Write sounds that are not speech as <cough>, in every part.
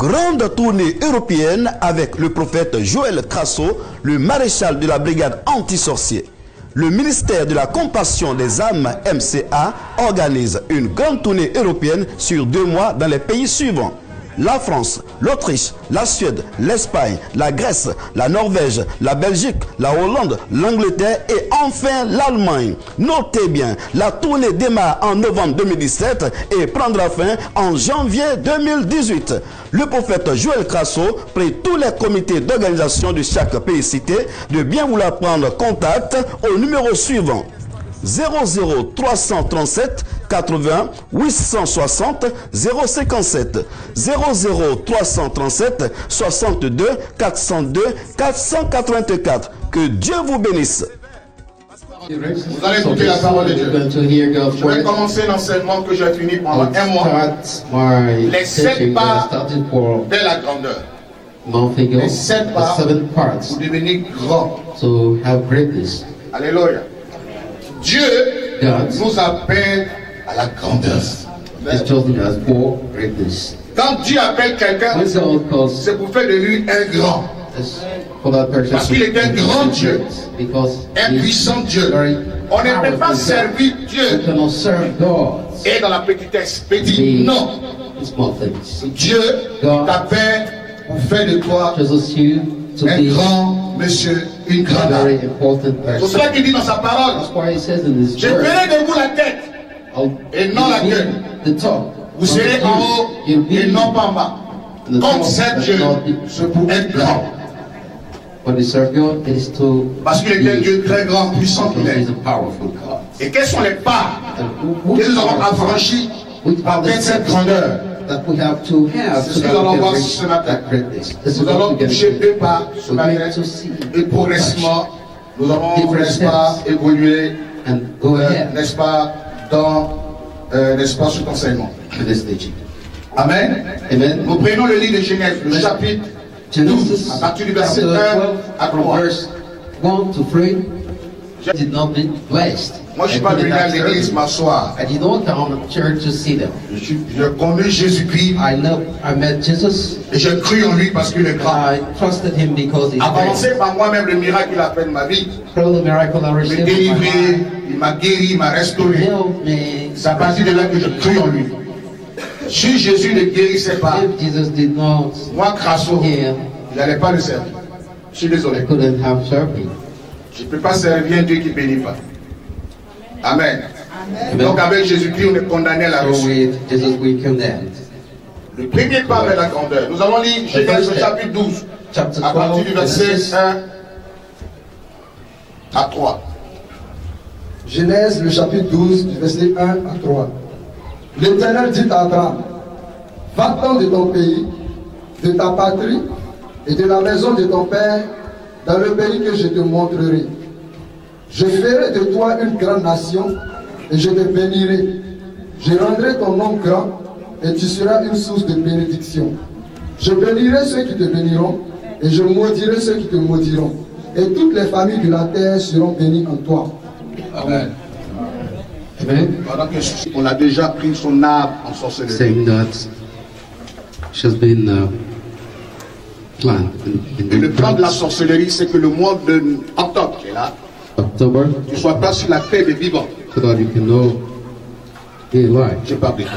Grande tournée européenne avec le prophète Joël Crasso, le maréchal de la brigade anti-sorcier. Le ministère de la Compassion des âmes MCA organise une grande tournée européenne sur deux mois dans les pays suivants. La France, l'Autriche, la Suède, l'Espagne, la Grèce, la Norvège, la Belgique, la Hollande, l'Angleterre et enfin l'Allemagne. Notez bien, la tournée démarre en novembre 2017 et prendra fin en janvier 2018. Le prophète Joël Crasso prie tous les comités d'organisation de chaque pays cité de bien vouloir prendre contact au numéro suivant 00 337 80 860 057 00 337 62 402 484. Que Dieu vous bénisse. Vous allez écouter la parole de Dieu. Je vais commencer l'enseignement que j'ai fini pendant un mois. Les sept parts de la grandeur. Les sept parts pour devenir grand. Alléluia. Dieu nous appelle à la grandeur. Quand Dieu appelle quelqu'un, c'est pour faire de lui un grand. Parce qu'il est un grand Dieu, un puissant Dieu. On ne peut pas servir Dieu et dans la petitesse, petit. Non. Dieu t'appelle pour faire de toi un grand monsieur, une grande dame. C'est cela qu'il dit dans sa parole. Je ferai de vous la tête et non la gueule. Vous serez en haut et non pas en bas. Comme c'est Dieu, être grand. Parce qu'il est un Dieu très grand, puissant qu'il est. Et quelles sont les parts que nous avons affranchies par cette grandeur c'est ce que nous allons voir ce matin. Nous allons toucher deux pas ce matin et progressivement, nous allons, n'est-ce pas, évoluer, n'est-ce pas, dans, euh, n'est-ce pas, cet enseignement. Amen. Amen. Nous prenons le livre de Genèse, le chapitre 12, à partir du verset 1 à 3. Did not be blessed. Moi, je ne suis pas venu à l'église m'asseoir. I did not come to church to see them. Je, suis- je connais Jésus-Christ I know I met Jesus. et j'ai cru en lui parce qu'il est grand. I trusted him because he's commencer par moi-même le miracle qu'il a fait de ma vie. Through the miracle I Il m'a received in my délivré, il m'a guéri, il m'a he restauré. healed me. C'est à partir de là que je cru en lui. Si Jésus ne guérissait pas, If Jesus did not moi, Crasso, heal, il n'allait pas le servir. Je suis I désolé. couldn't have served him. Je ne peux pas servir un Dieu qui ne bénit pas. Amen. Donc avec Jésus-Christ, on est condamné à la condemned. Le premier pas vers la grandeur. Nous allons lire Genèse au chapitre 12, Chapter à partir 12, du verset Genesis 1 à 3. Genèse, le chapitre 12, du verset 1 à 3. L'Éternel dit à Abraham, va-t'en de ton pays, de ta patrie et de la maison de ton père dans le pays que je te montrerai. Je ferai de toi une grande nation et je te bénirai. Je rendrai ton nom grand et tu seras une source de bénédiction. Je bénirai ceux qui te béniront et je maudirai ceux qui te maudiront. Et toutes les familles de la terre seront bénies en toi. Amen. Amen. On a déjà pris son arbre en sorcellerie. Saying that she's been uh, Et le plan de la the sorcellerie, c'est que le mois de octobre qui est là, October tu ne sois pas sur la terre des vivants. so that you can know the life. Je parle de toi.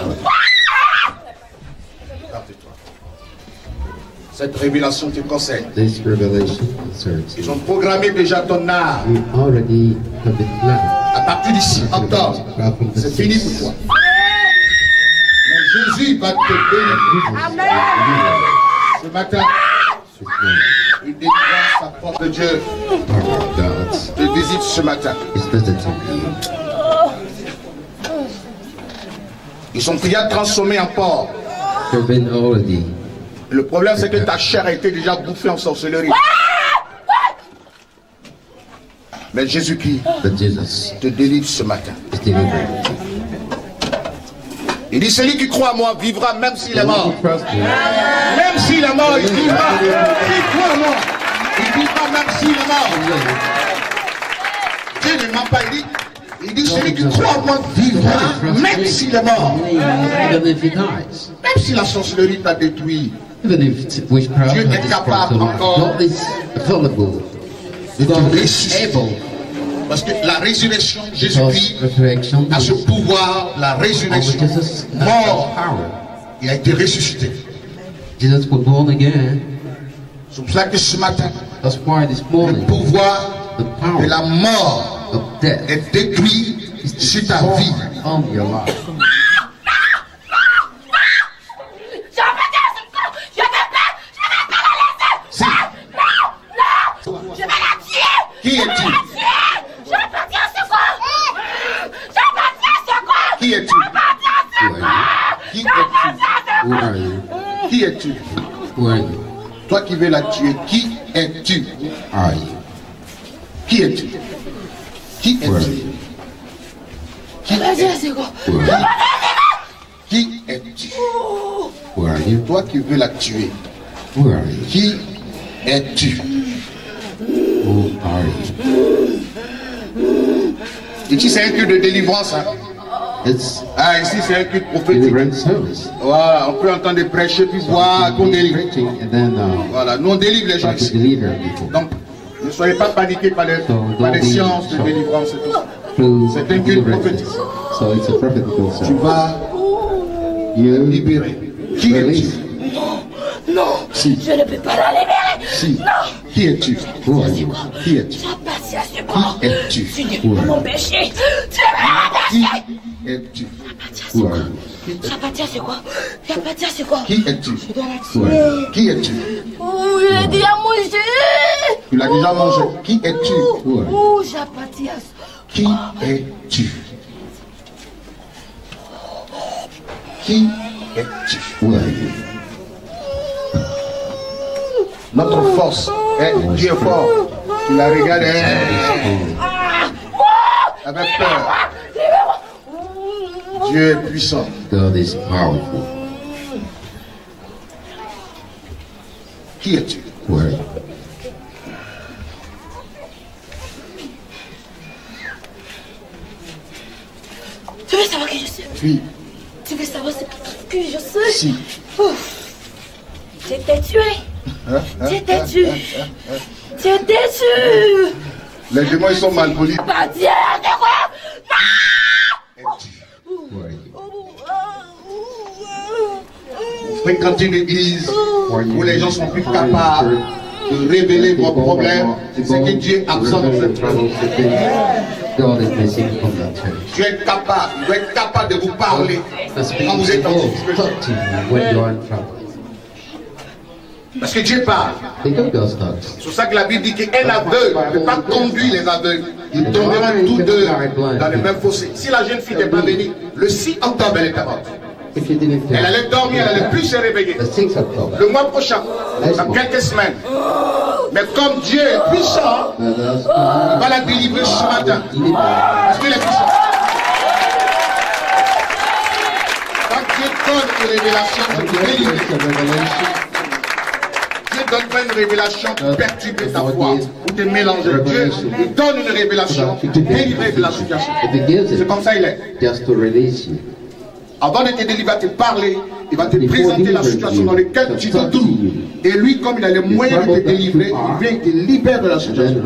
Cette révélation te concerne. This revelation concerns Ils ont programmé déjà ton art. We already have been planned. À partir 6 octobre, c'est fini pour toi. Mais Jésus va te bénir. Ce matin, il sa porte de Dieu te visite ce matin. Ils sont déjà transformés en porc. Le problème, c'est que ta chair a été déjà bouffée en sorcellerie. Mais Jésus-Christ te délivre ce matin. Il dit, celui qui croit à moi vivra même s'il est mort. Même s'il est mort, il vivra. S'il croit à moi, il vivra même s'il est mort. Dieu ne ment pas, il dit, il dit, celui qui croit à moi vivra même s'il est mort. Même si la sorcellerie t'a détruit, Dieu est capable encore de te able. Parce que la résurrection, Jésus-Christ a ce pouvoir, la résurrection. Jesus' Mort, power. il a été ressuscité. Jesus was born again. C'est pour ça que ce matin, That's why this le morning pouvoir the power de la mort of death est détruit sur ta vie. on your life. Je vais dire ce coup Je vais pas Je vais pas la laisser Si. Non Non Je vais la tuer Qui es-tu Je vais la tuer Je vais pas dire ce coup Je vais pas dire ce coup Qui es-tu Je vais pas dire ce Who are Qui Je vais pas es-tu dire ce you? Who are you? Qui es-tu? You? Toi qui veux la tuer, qui es-tu? You? Qui es-tu? Qui es-tu? Qui es-tu? are you? Toi qui veux la tuer, qui es-tu? Are you? Ici c'est un culte de délivrance. hein? It's Ah, ici c'est un culte prophétique. Voilà, on peut entendre prêcher puis voir qu'on délivre. Preaching and then uh, Voilà, nous on délivre les gens ici. Donc, ne soyez pas paniqués par les, So par don't les be sciences de délivrance et tout ça. C'est un culte prophétique. So it's a prophetical Tu service. vas You libérer. Qui es-tu? Non Si. Je ne peux pas la libérer Si. Non Qui es-tu? Qui es-tu? Es-tu Tu ne peux pas m'empêcher Tu ne Qui es-tu Who are you? J'appartiens à ce corps J'appartiens à ce corps Qui es-tu Je dois la Who are tuer you? Qui es-tu Oh, il a déjà mangé Tu l'as déjà mangé. Qui es-tu? Oh, Qui es-tu Qui es-tu? Notre force est Dieu fort. Tu la regardes avec peur. Dieu est puissant. God is powerful. Qui es-tu Who are you? Tu veux savoir qui je suis Oui. Tu veux savoir ce qui je suis Si. Ouf. J'étais tué Hein, hein, J'étais hein, tué hein, hein, hein. J'étais tué Les démons ils sont mal polis. Fréquenter une église où les gens sont plus capables de révéler vos problèmes. C'est ce que Dieu absent de cette. Dieu est capable, doit être capable de vous parler quand vous êtes en people difficulté. talk to you when you're in trouble. Parce que Dieu parle. C'est pour ça que la Bible dit qu'un aveugle ne peut pas conduire les aveugles. Ils tomberont tous deux dans le même fossé. Si la jeune fille n'est pas venue, le 6 octobre, elle est morte. Elle allait dormir, elle allait plus se réveiller. the 6 October, Le mois prochain, dans quelques semaines. Mais comme Dieu est puissant, il va la délivrer ce matin. Parce qu'il est puissant. Quand Dieu donne une révélation, c'est pour délivrer. Dieu donne pas une révélation pour perturber ta foi, pour te mélanger. Dieu donne une révélation pour te délivrer de la situation. C'est comme ça il est. Avant de te délivrer, il va te parler, il va te présenter la situation dans laquelle tu te trouves. Et lui, comme il a les moyens de te délivrer, il vient et te libère de la situation.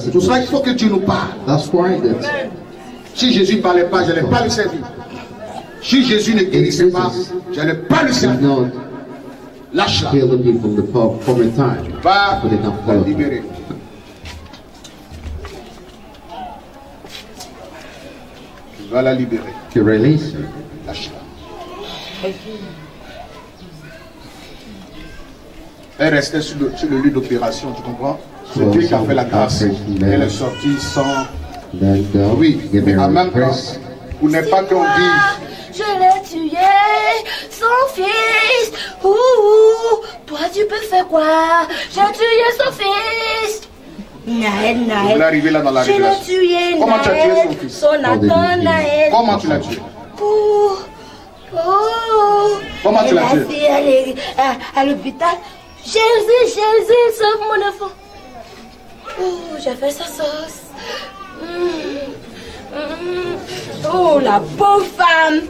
C'est pour ça qu'il faut que Dieu nous parle. Si Jésus ne parlait pas, je n'allais pas le servir. Si Jésus ne guérissait pas, je n'allais pas le servir. Lâche-la. Va la libérer. Tu vas la libérer. To release her. Lâche-la. Elle restait sur le, sur le lieu d'opération, tu comprends? C'est Dieu qui a fait la grâce. Elle est sortie sans... Oui, mais en même temps, pour ne pas qu'on dise Je l'ai tué, son fils. Ouh, ouh, toi tu peux faire quoi? J'ai tué son fils. Naël, Naël. arriver là dans la Je l'ai tué, Comment tu as tué son fils? Son Nathan, Naël. Comment tu l'as tué? Ouh, oh. Comment tu l'as la tué? elle est à, à l'hôpital. Jésus, Jésus, sauve mon enfant. Oh, j'ai fait sa sauce. Mm. Mm. Oh, la pauvre femme,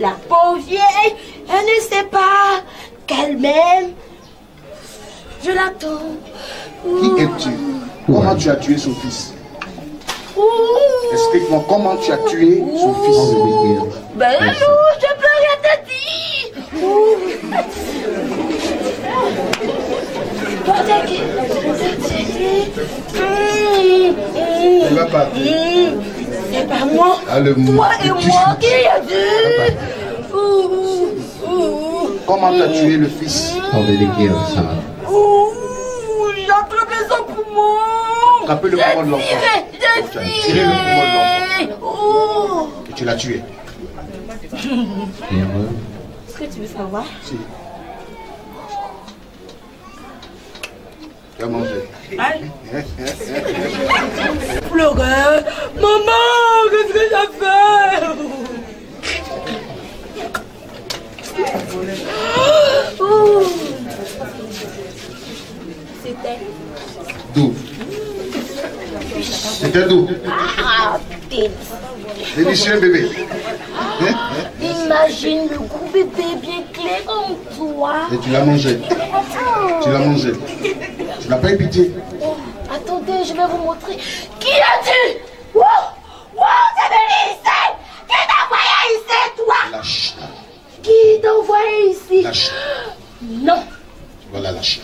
la pauvre vieille, elle ne sait pas qu'elle m'aime. Je l'attends. Qui es-tu? Comment tu as tué son fils? Explique-moi comment tu as tué son fils. Ben non, je peux rien te dire. Il va pas. Moi. Ah, le Toi et moi qui a dit. Comment tu as tué le fils How did he kill his son? J'ai attrapé son poumon. Attrapé le poumon de l'enfant. J'ai Tu as tiré, tiré j'ai le poumon de tiré. Oh. Et tu l'as tué. Est-ce que tu veux savoir? Si. Tu as mangé. <laughs> Pleurer. Maman, qu'est-ce que j'ai fait. C'était D'où? C'était d'où ah, délicieux. Bébé. Imagine le gros bébé bien clé comme toi. Et tu l'as mangé. Tu l'as mangé. Tu n'as pas eu pitié. Oh, attendez, je vais vous montrer. Qui as-tu Wow Wow, c'est Bélissé Qui t'a envoyé ici, toi? Lâche. Qui t'a envoyé ici? Lâche. Non. Voilà lâche.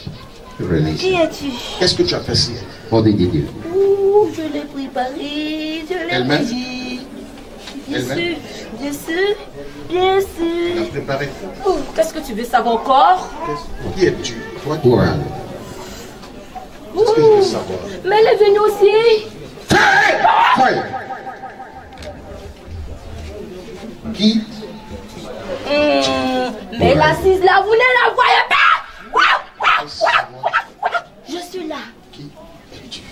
Release Qui es-tu? Qu'est-ce que tu as fait si What did he do? Ouh, je l'ai préparé, je l'ai Elle-même? Bien sûr, bien sûr, bien Tu l'as sûr. préparé. Oh, Qu'est-ce que tu veux savoir encore? Qui es-tu? Toi? Qu'est-ce que je veux savoir? Mais elle est venue aussi. Fire. Qui? Hum, mais l'assise là, vous ne la voyez pas Je suis là. Qui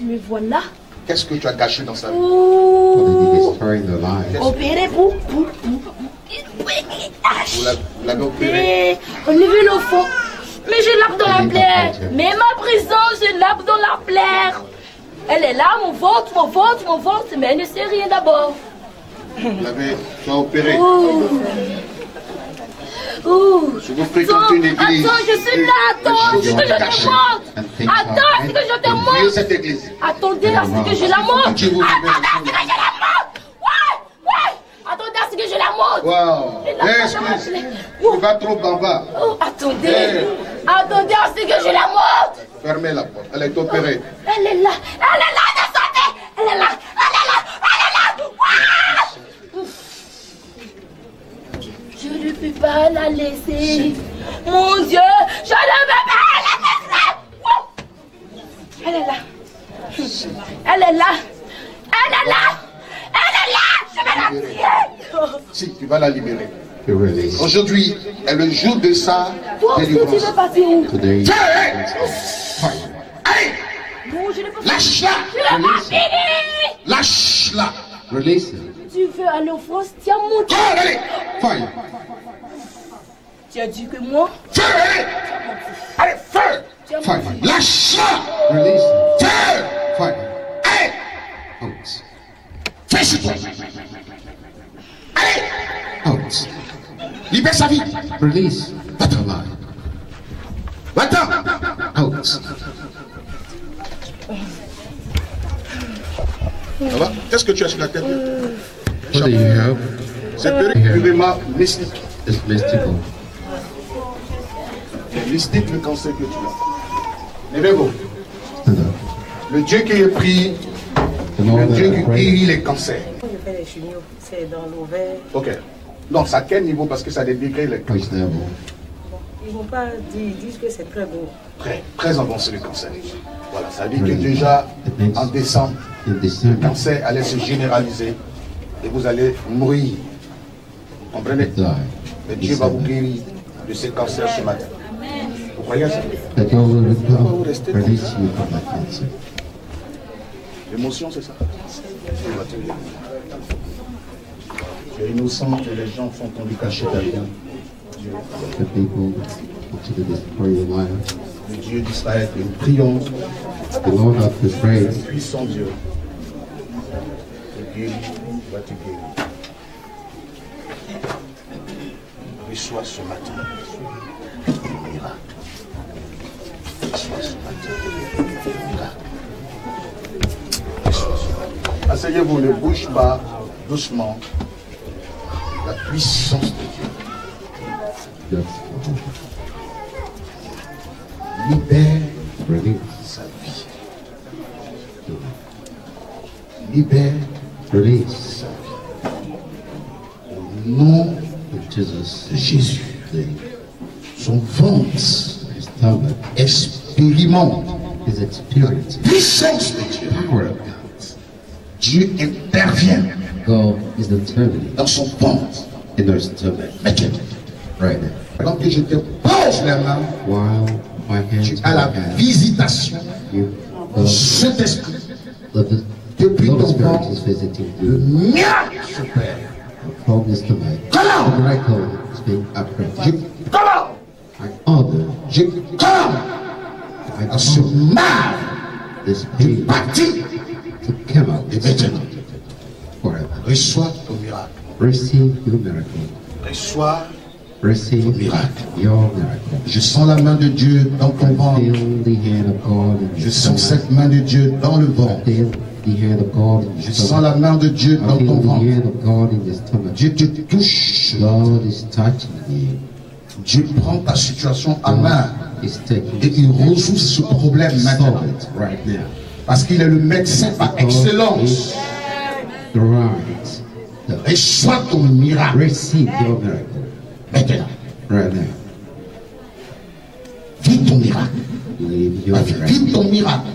Me voilà. Qu'est-ce que tu as gâché dans sa vie? Lives? Opéré pour, pour, pour, pour. Vous l'avez- opéré? Le fond. Mais je l'appe dans la plaie. Mais ma prison, je l'appe dans la plaie. Elle est là, mon ventre, mon ventre, mon ventre, mais elle ne sait rien d'abord. Vous l'avez tu as opéré? Ouh. Ouh. Je vous fréquente une Attends, église. attends, je suis là, attends, c'est que je te montre. Attends, c'est que je te montre. Attendez, à ce que je la montre. Attendez, à ce que je la montre. Ouais, ouais. Attendez, à ce que je la montre. Waouh Tu vas trop en bas? Oh, attendez. Eh. Attendez, à ce que je la montre. Fermez la porte. Elle est opérée. Elle est là, elle est là. Elle est là, Je ne peux pas la laisser. Mon Dieu, je ne peux pas la laisser. Elle est là. Elle est là. Elle est là. Elle est là. Je vais la tuer. Si, tu vas la libérer. Aujourd'hui est le jour de sa Toi aussi, tu veux délivrance. partir où? Today, Allez, lâche-la Je ne peux pas finir. Lâche-la release. Tu veux aller en France, tiens mon Dieu. Fire, allez Fire. Tu as dit que moi, Feu, allez Allez, feu Fire. Lâche-la Release him. Feu Fire. Allez Out. Fais sur toi Allez Out. Libère sa vie Release. Life. Va-t'en Out. Ça va? Qu'est-ce que tu as sur la tête? What do you have? C'est purement mystique. It's mystical. C'est mystique le cancer que tu as. Up. Le Dieu qui est pris, le that Dieu qui guérit les cancers. Je fais les chimios, c'est dans l'ovaire. Ok. Non, c'est à quel niveau? Parce que ça a des degrés, les level? Ils vont pas dire, ils disent que c'est très beau. très, très avancé le cancer. Voilà, ça veut dire que déjà, en décembre, le cancer allait se généraliser et vous allez mourir. Vous comprenez? Mais Dieu va vous guérir de ce cancer ce matin. Cancer. L'émotion, c'est ça. Tu es innocent et les gens font ton cacher ta vie. Dieu, The people want to destroy your life. le Dieu d'Israël, nous prions, The Lord puissant Dieu, va te guérir. Reçois ce matin. Asseyez-vous, ne bouge pas, doucement. La puissance de Dieu. Libère sa vie. Libère sa vie. Au nom de Jésus. Son ventre stomach expérimente experiencing puissance de Dieu. power of God. Dieu intervient. God is determining. Dans son in right. Pendant que je te pose la main, While my tu hands as la visitation de the Depuis ton Spirit ventre, is visiting le you miracle from the miracle is being Je commande, commande I mal this de pain partir to come out et maintenant. forever. Reçois ton miracle. Receive your miracle. Reçois. Receive Miracle. your miracle. Je sens la main de Dieu dans ton ventre. In Je sens cette main de Dieu dans le ventre. In Je sens la main de Dieu dans ton ventre. in. Dieu te touche. Dieu prend ta situation à main et il résout ce problème maintenant. Parce qu'il est le médecin par excellence. Reçois ton miracle maintenant. right now. Vis ton miracle. Miracle. ton miracle.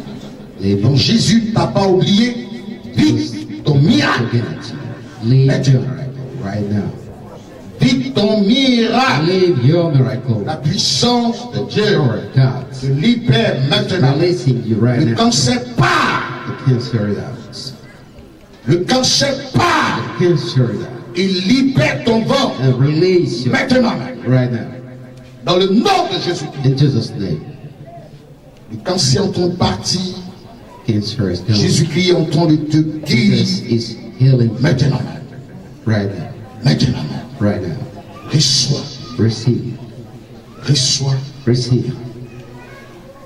Donc Jésus t'a pas oublié. Vis ton miracle. forget Vis ton miracle. La puissance de Dieu te libère maintenant. Le cancer part. Le cancer part. Il libère ton ventre maintenant. right now. Dans le nom de Jésus. In Jesus' name. Le cancer en is gone. Jésus-Christ est en train de te guérir maintenant. right now. Maintenant. Right now. Reçois. Receive. Reçois. Receive.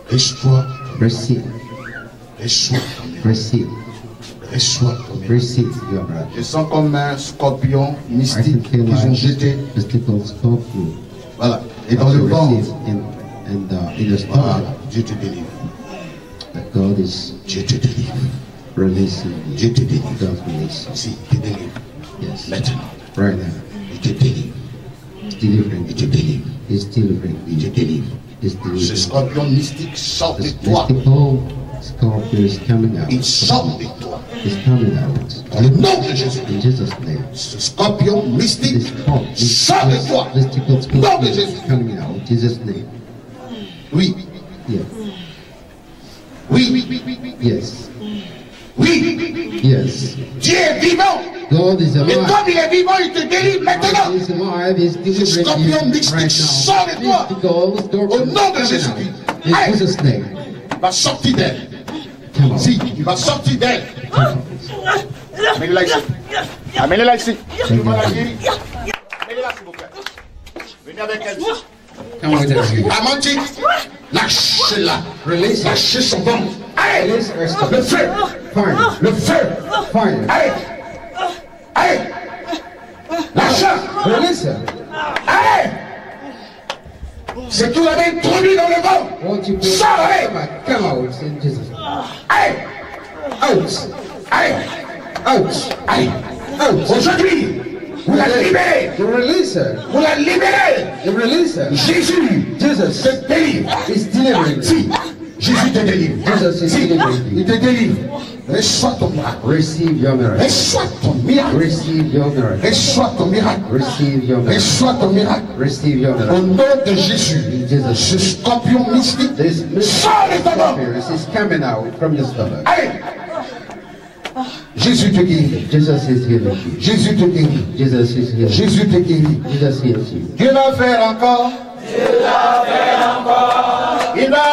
Reçois. Receive. Reçois. Receive. Reçois. Receive your miracle. Je sens comme un scorpion mystique qu'ils ont jeté. mystical scorpion. Voilà. Et dans le ventre. receive in, in, the, the Voilà. Dieu te délivre. that God is Dieu te délivre. releasing. Dieu te délivre. God release. Si, te délivre. Yes. Maintenant. Right now. Il te délivre. It's delivering Il te you. délivre. It's delivering Il te you. délivre. It's Ce delivering scorpion mystique sort de toi. scorpion is coming out. Il sort de toi. It's coming out. Dans le nom de Jésus. In Jesus' name. Ce scorpion mystique scorpion, sort de toi. mystical Nom de Jésus. is coming out. In Jesus' name. Oui. Yeah. Oui. Yes. Oui. Yes. Dieu est vivant. God is comme il est vivant, il te délivre maintenant. He's delivering scorpion mystique now. de toi. Au nom de Jésus-Christ. va sortir d'elle. Si, il va sortir d'elle. Amenez-la ici. Amenez-la ici. Tu vas la guérir. Amenez-la, s'il vous plaît. Venez avec elle. Lâchez-la. Lâchez son ventre. Allez, le feu. Le feu. Allez. Allez. Lâche. Release. Allez. C'est tout avait introduit dans le put Sors, allez. Come out in Jesus'. Allez. Out. Allez. Out. Allez. Aujourd'hui, vous la libérez. You release her. Vous la libérez. You release her. Jésus Jesus te délivre. is delivering. Jésus te délivre. Il te délivre. Reçois ton miracle. Receive your miracle. Reçois ton miracle. Receive your miracle. Reçois ton miracle. Receive your miracle. Reçois ton miracle. Receive your Au miracle. nom de Jésus, Jesus. ce scorpion mystique sort de ton ventre. mystical is coming out from your stomach. Allez. Jésus te guérit. Jesus is healing you. Jésus te guérit. Jesus is healing you. Jésus te guérit. Dieu va faire encore. Dieu va faire encore. Il va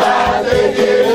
va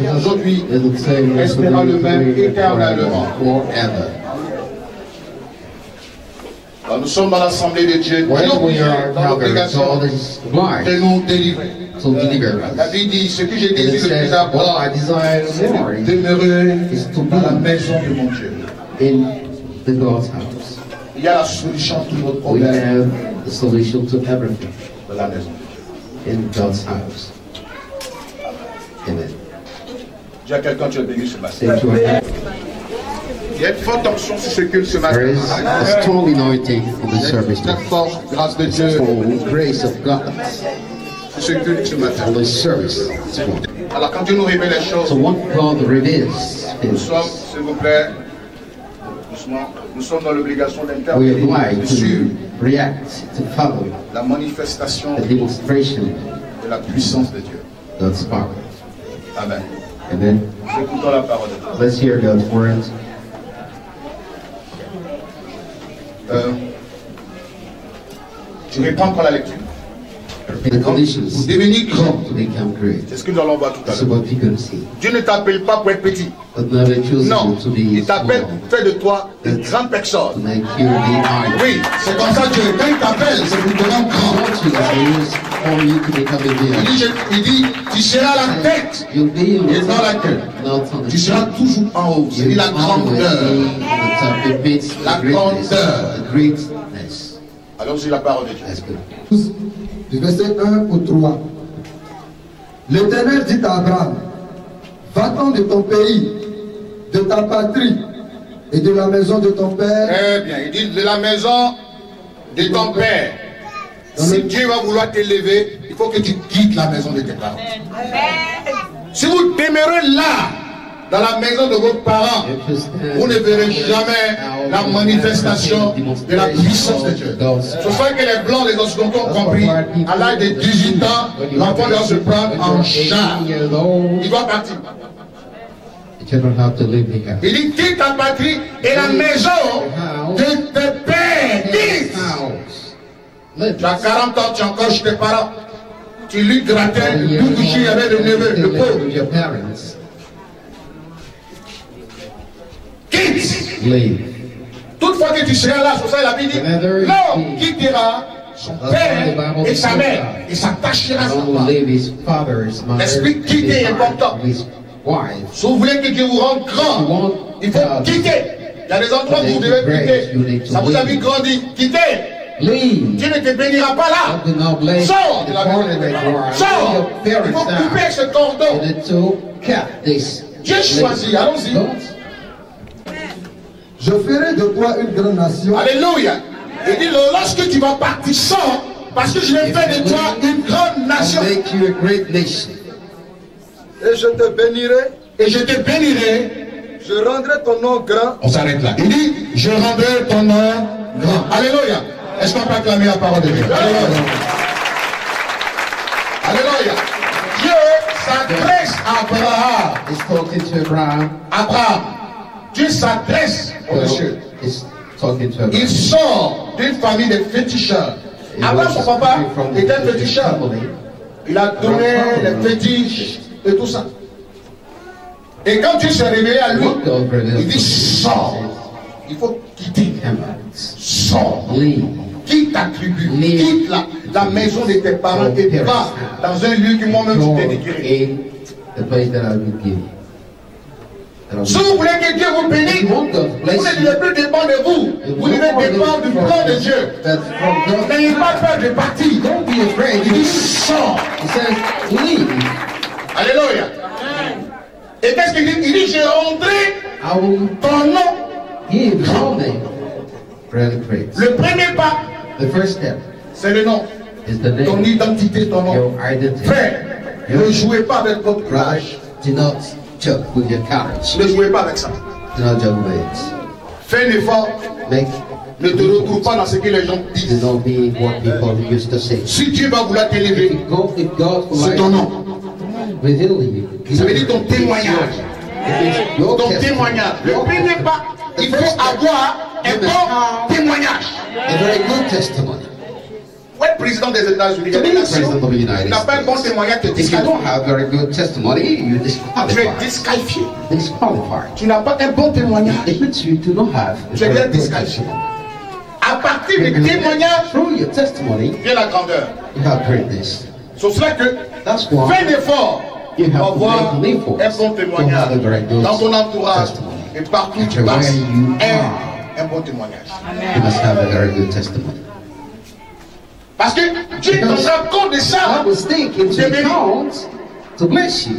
hier, aujourd'hui, restera le même éternellement. forever. Alors, nous sommes dans l'assemblée de Dieu. We dans l'obligation de nous délivrer. to deliver us. David dit, ce que j'ai désiré plus c'est de is demeurer dans la maison de mon Dieu. in the God's house. Il y a la solution à tous nos We problèmes have the solution to everything dans la maison. in God's house. Amen. Dis à quelqu'un, tu es béni ce matin. Il y a une forte tension sur ce culte ce matin. There is a strong anointing on a service très forte grâce de Dieu grace of God sur ce culte ce matin. on the service. this morning. Alors quand Dieu nous révèle les choses, So what God reveals nous sommes, s'il vous plaît, doucement, nous sommes dans l'obligation we d'intervenir, obliged suivre react, to follow la manifestation the demonstration de la puissance de Dieu. God's power. Amen. Amen. Écoutons la parole de Dieu. Let's hear God's words. Euh, je reprends encore la lecture. The conditions devenir grand, c'est ce que nous allons voir tout à l'heure? Dieu ne t'appelle pas pour être petit. Non, il t'appelle pour faire de toi une grande personne. Oui, c'est comme ça que quand il t'appelle, c'est pour te rendre grand. Il dit, il dit, tu seras la tête, Et dans la queue. tu seras toujours en haut. C'est la grandeur. La grandeur. Alors c'est la parole de Dieu. Du verset 1 au 3. L'Éternel dit à Abraham, va-t'en de ton pays, de ta patrie et de la maison de ton père. Très bien. Il dit de la maison de ton père. Si Dieu va vouloir t'élever, il faut que tu quittes la maison de tes parents. Si vous demeurez là, dans la maison de vos parents, vous ne verrez jamais la manifestation de la puissance de Dieu. C'est pour ça que les blancs, les occidentaux ont compris, à l'âge de 18 ans, l'enfant doit se prendre en charge. Il doit partir. Il dit quitte ta patrie et la maison de tes pères. Tu as 40 ans, tu es encore chez tes parents. Tu lui grattais tout couché avec le neveu, le pauvre. Quitte. Leave. Toutefois que tu seras là, c'est ça il a dit, l'homme quittera son père et sa mère et s'attachera à his mother, L'esprit quitter est important. Si vous voulez que Dieu vous rende grand, il faut quitter. Il y a des endroits où vous devez quitter. Ça vous a vu grandir. Quittez. Leave. Dieu ne te bénira pas là. Sors de la maison. Sors. Il faut couper ce cordon. Dieu choisit. Allons-y. Je ferai de toi une grande nation Alléluia. Il dit, lorsque tu vas partir, sors, parce que je vais faire de toi une grande nation. I'll make you a great nation. et je te bénirai. Et je te bénirai. Je rendrai ton nom grand On s'arrête là. Il dit, je rendrai ton nom grand. Alléluia. Est-ce qu'on peut acclamer la parole de Dieu? Alléluia. Alléluia. Dieu s'adresse à Abraham. Abraham. Abraham. Dieu s'adresse monsieur. Il Abraham. sort d'une famille de féticheurs. He Avant, son papa était féticheur. Il a donné les fétiches et tout ça. Et quand Dieu s'est révélé à lui, il dit sors. Il faut quitter. Sors. Quitte ta tribu. Quitte la, la maison de tes parents et va dans un lieu que moi-même je t'ai décrit. Si vous voulez que Dieu vous bénisse, vous ne devez plus dépendre de vous. Vous devez dépendre du plan de Dieu. N'ayez pas peur de partir. Don't be afraid. Il dit sors. He says, leave. Alléluia. Et qu'est-ce qu'il dit? Il dit, j'ai will ton nom. Really great. Le premier pas, The first step c'est le nom. is the Ton identité, ton nom. Your identity. Frère, ne jouez pas avec votre courage. Do not with your. Ne jouez pas avec ça. Do not joke with it. Fais un effort. Make Ne te retrouve pas dans ce que les gens do disent. not be what people used to say. Si Dieu va vouloir t'élever, c'est ton nom. reveal you, Ça veut dire ton témoignage. Ton témoignage. Le premier pas, il faut avoir un bon témoignage. A very good testimony. Être président des États-Unis, il y a To des be the nations, president of the tu United n'as pas un bon témoignage, tu es if you disqualifié. don't have very good testimony, you're Tu es disqualified. disqualifié. Disqualified. Tu n'as pas un bon témoignage. It means you do not have a Tu es bien disqualifié. À partir du témoignage, Through your testimony, vient la grandeur. you have greatness. C'est cela que That's why fais l'effort you have pour to avoir make an effort un bon to témoignage dans ton entourage testimony. et partout où tu passes. you Un, un bon témoignage. You must have a very good testimony. Parce que Dieu prendra compte de ça. God will take Dieu into bénit. account to bless you.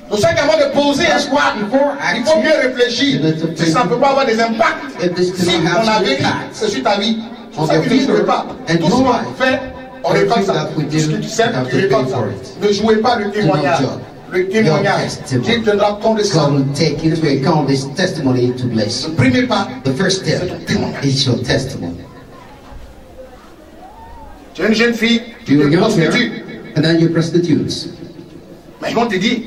C'est pour ça qu'avant de poser un choix, Before il faut bien réfléchir si ça ne peut pas avoir des impacts si cannot have on avait impact c'est sur ta vie. C'est on pour ça your que ne jouez future pas. and Tout ce qu'on fait, on ça. Tout que tu sais, tu ça. Ne jouez pas le témoignage. Le témoignage. Dieu tiendra compte de ça. God will take into account this testimony to bless Le premier pas, The first step is your testimony. Tu es une jeune fille, tu te prostitues. and then you prostitutes. Mais ils vont te dire,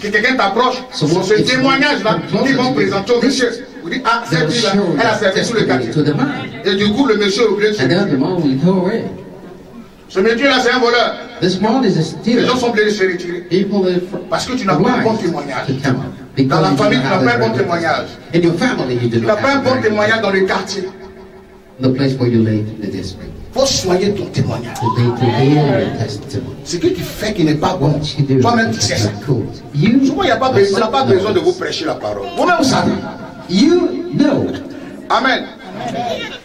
que quelqu'un t'approche, sur ce témoignage-là, ils vont présenter au monsieur. Vous dites, ah, cette fille-là, elle a servi sous le quartier. Et du coup, le monsieur will go away. ce monsieur-là, c'est un voleur. This man is a Les gens sont obligés de se retirer. Parce que tu n'as pas un bon témoignage. Dans la famille, tu n'as pas un bon témoignage. testimony. In your family, you do Tu n'as pas un bon témoignage dans le quartier. the place where you live in the district. Faut soigner ton témoignage. Ce que tu fais qui n'est pas bon, toi-même tu sais ça. Souvent, il n'y a pas besoin, pas de vous prêcher la parole. Vous-même, vous savez. You know. Amen.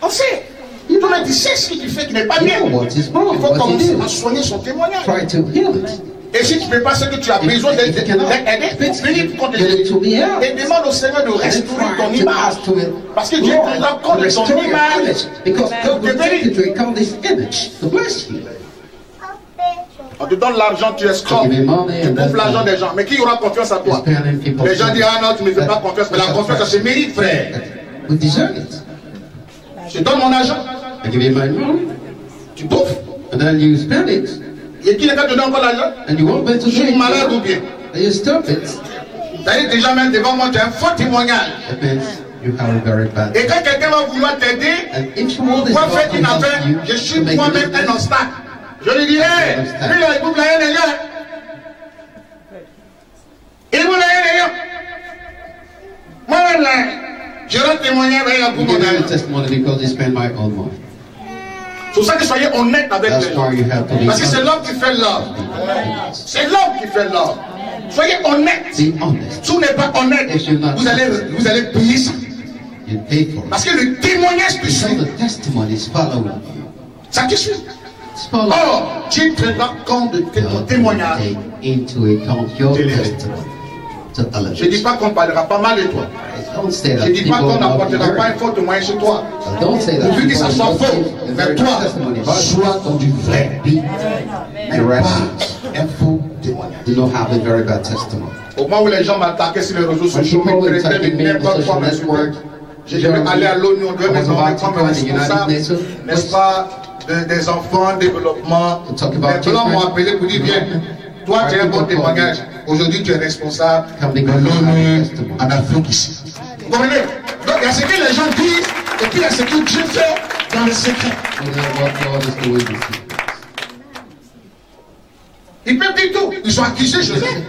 On sait. Toi-même, tu sais ce que tu fais qui n'est pas bien. Il faut commencer à soigner son témoignage. Try to heal it. Et si tu ne fais pas ce que tu as besoin d'être if you cannot aidé, fix it, prie contre. Et demande au Seigneur de restaurer ton image. Parce que Dieu prendra compte de ton image. image. Because God will Te you. On te donne l'argent, tu you money Tu bouffes l'argent des gens. Mais qui aura confiance à toi? Les gens disent, ah non, tu ne me fais pas confiance. Mais la confiance, ça se mérite, frère. We deserve it. Je donne mon argent, tu bouffes. N'est pas te donne encore l'argent Je suis malade ou bien. C'est-à-dire déjà même devant moi, tu as un faux témoignage. You very bad. Et quand quelqu'un va vouloir t'aider, Moi, God faire une affaire, je suis moi-même un obstacle. Je lui dis, hé, lui là, il bouffe la haine. Il bouffe la haine. Moi-même là, je rends témoignage avec un You bout give mon me a argent. testimony because you spend my own money. C'est pour ça que soyez honnête avec be Parce que c'est l'homme qui fait l'homme. C'est l'homme qui fait l'homme. Soyez honnête. Si vous n'êtes pas honnête, vous allez, vous allez payer ça. Parce que le témoignage te suit. Ça te suit. Or, Dieu prendra compte de ton témoignage. take Je ne dis pas qu'on parlera pas mal de toi. Je ne dis pas qu'on n'apportera pas un faux témoignage sur toi. Don't say that Pourvu que ça soit faux. very toi, sois dans du vrai. Mais pas un faux témoignage. Do not have a very bad testimony. Au moment où les gens m'attaquaient sur les réseaux sociaux, me traitaient de n'importe quoi, Je devais aller à l'ONU, on devait me to comme responsable, n'est-ce pas, de- des enfants en développement. Les Blancs m'ont appelé pour dire, viens, toi tu es un bon témoignage. Aujourd'hui tu es responsable de l'ONU en Afrique ici. Vous comprenez? Donc il y a ce que les gens disent et puis il y a ce que Dieu fait dans le secret. Ils peuvent dire tout. Ils sont accusés, Joseph.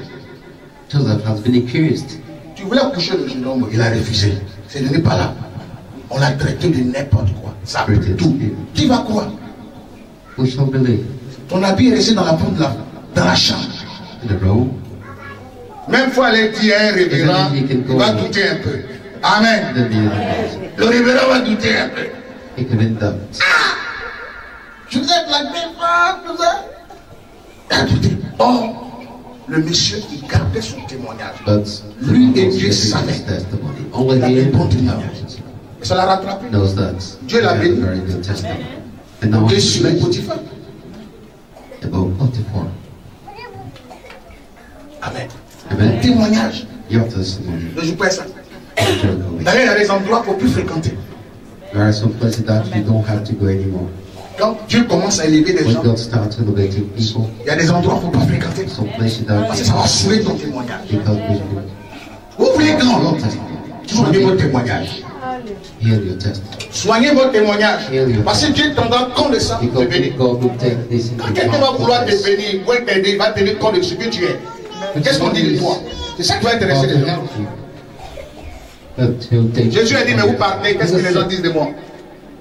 Joseph has been accused. Tu voulais coucher le jeune homme, il a refusé. C'est n'est pas là. On l'a traité de n'importe quoi. Ça peut tout. Qui va croire? Ton habit est resté dans la pomme de la, dans la chambre. Même fois, dit à un révérend, il va douter un peu. Amen. Le révérend va douter un peu. vous ai la tout ça. Il a douté. Or, le monsieur, il gardait son témoignage. Lui et Dieu savaient. Il avait bon témoignage. Et ça l'a rattrapé. Dieu l'a béni. he's sur les Potiphar. Amen. Amen. Témoignage. Your testimony. Ne joue pas ça. D'ailleurs, il y a des endroits pour plus fréquenter. There are some places that you don't have to go anymore. Quand Dieu commence à élever des gens, il y a des endroits qu'il ne faut pas fréquenter. Parce que ça va saouler ton témoignage. your grand. Soignez votre témoignage. Soignez votre témoignage. Parce que Dieu tendra compte de ça, te bénir. Quand quelqu'un va vouloir te bénir, il va tenir compte de ce que tu es. Qu'est-ce qu'on dit de toi? C'est ça qui va intéresser les gens? Jésus a dit, mais vous partez, qu'est-ce que les gens disent de moi?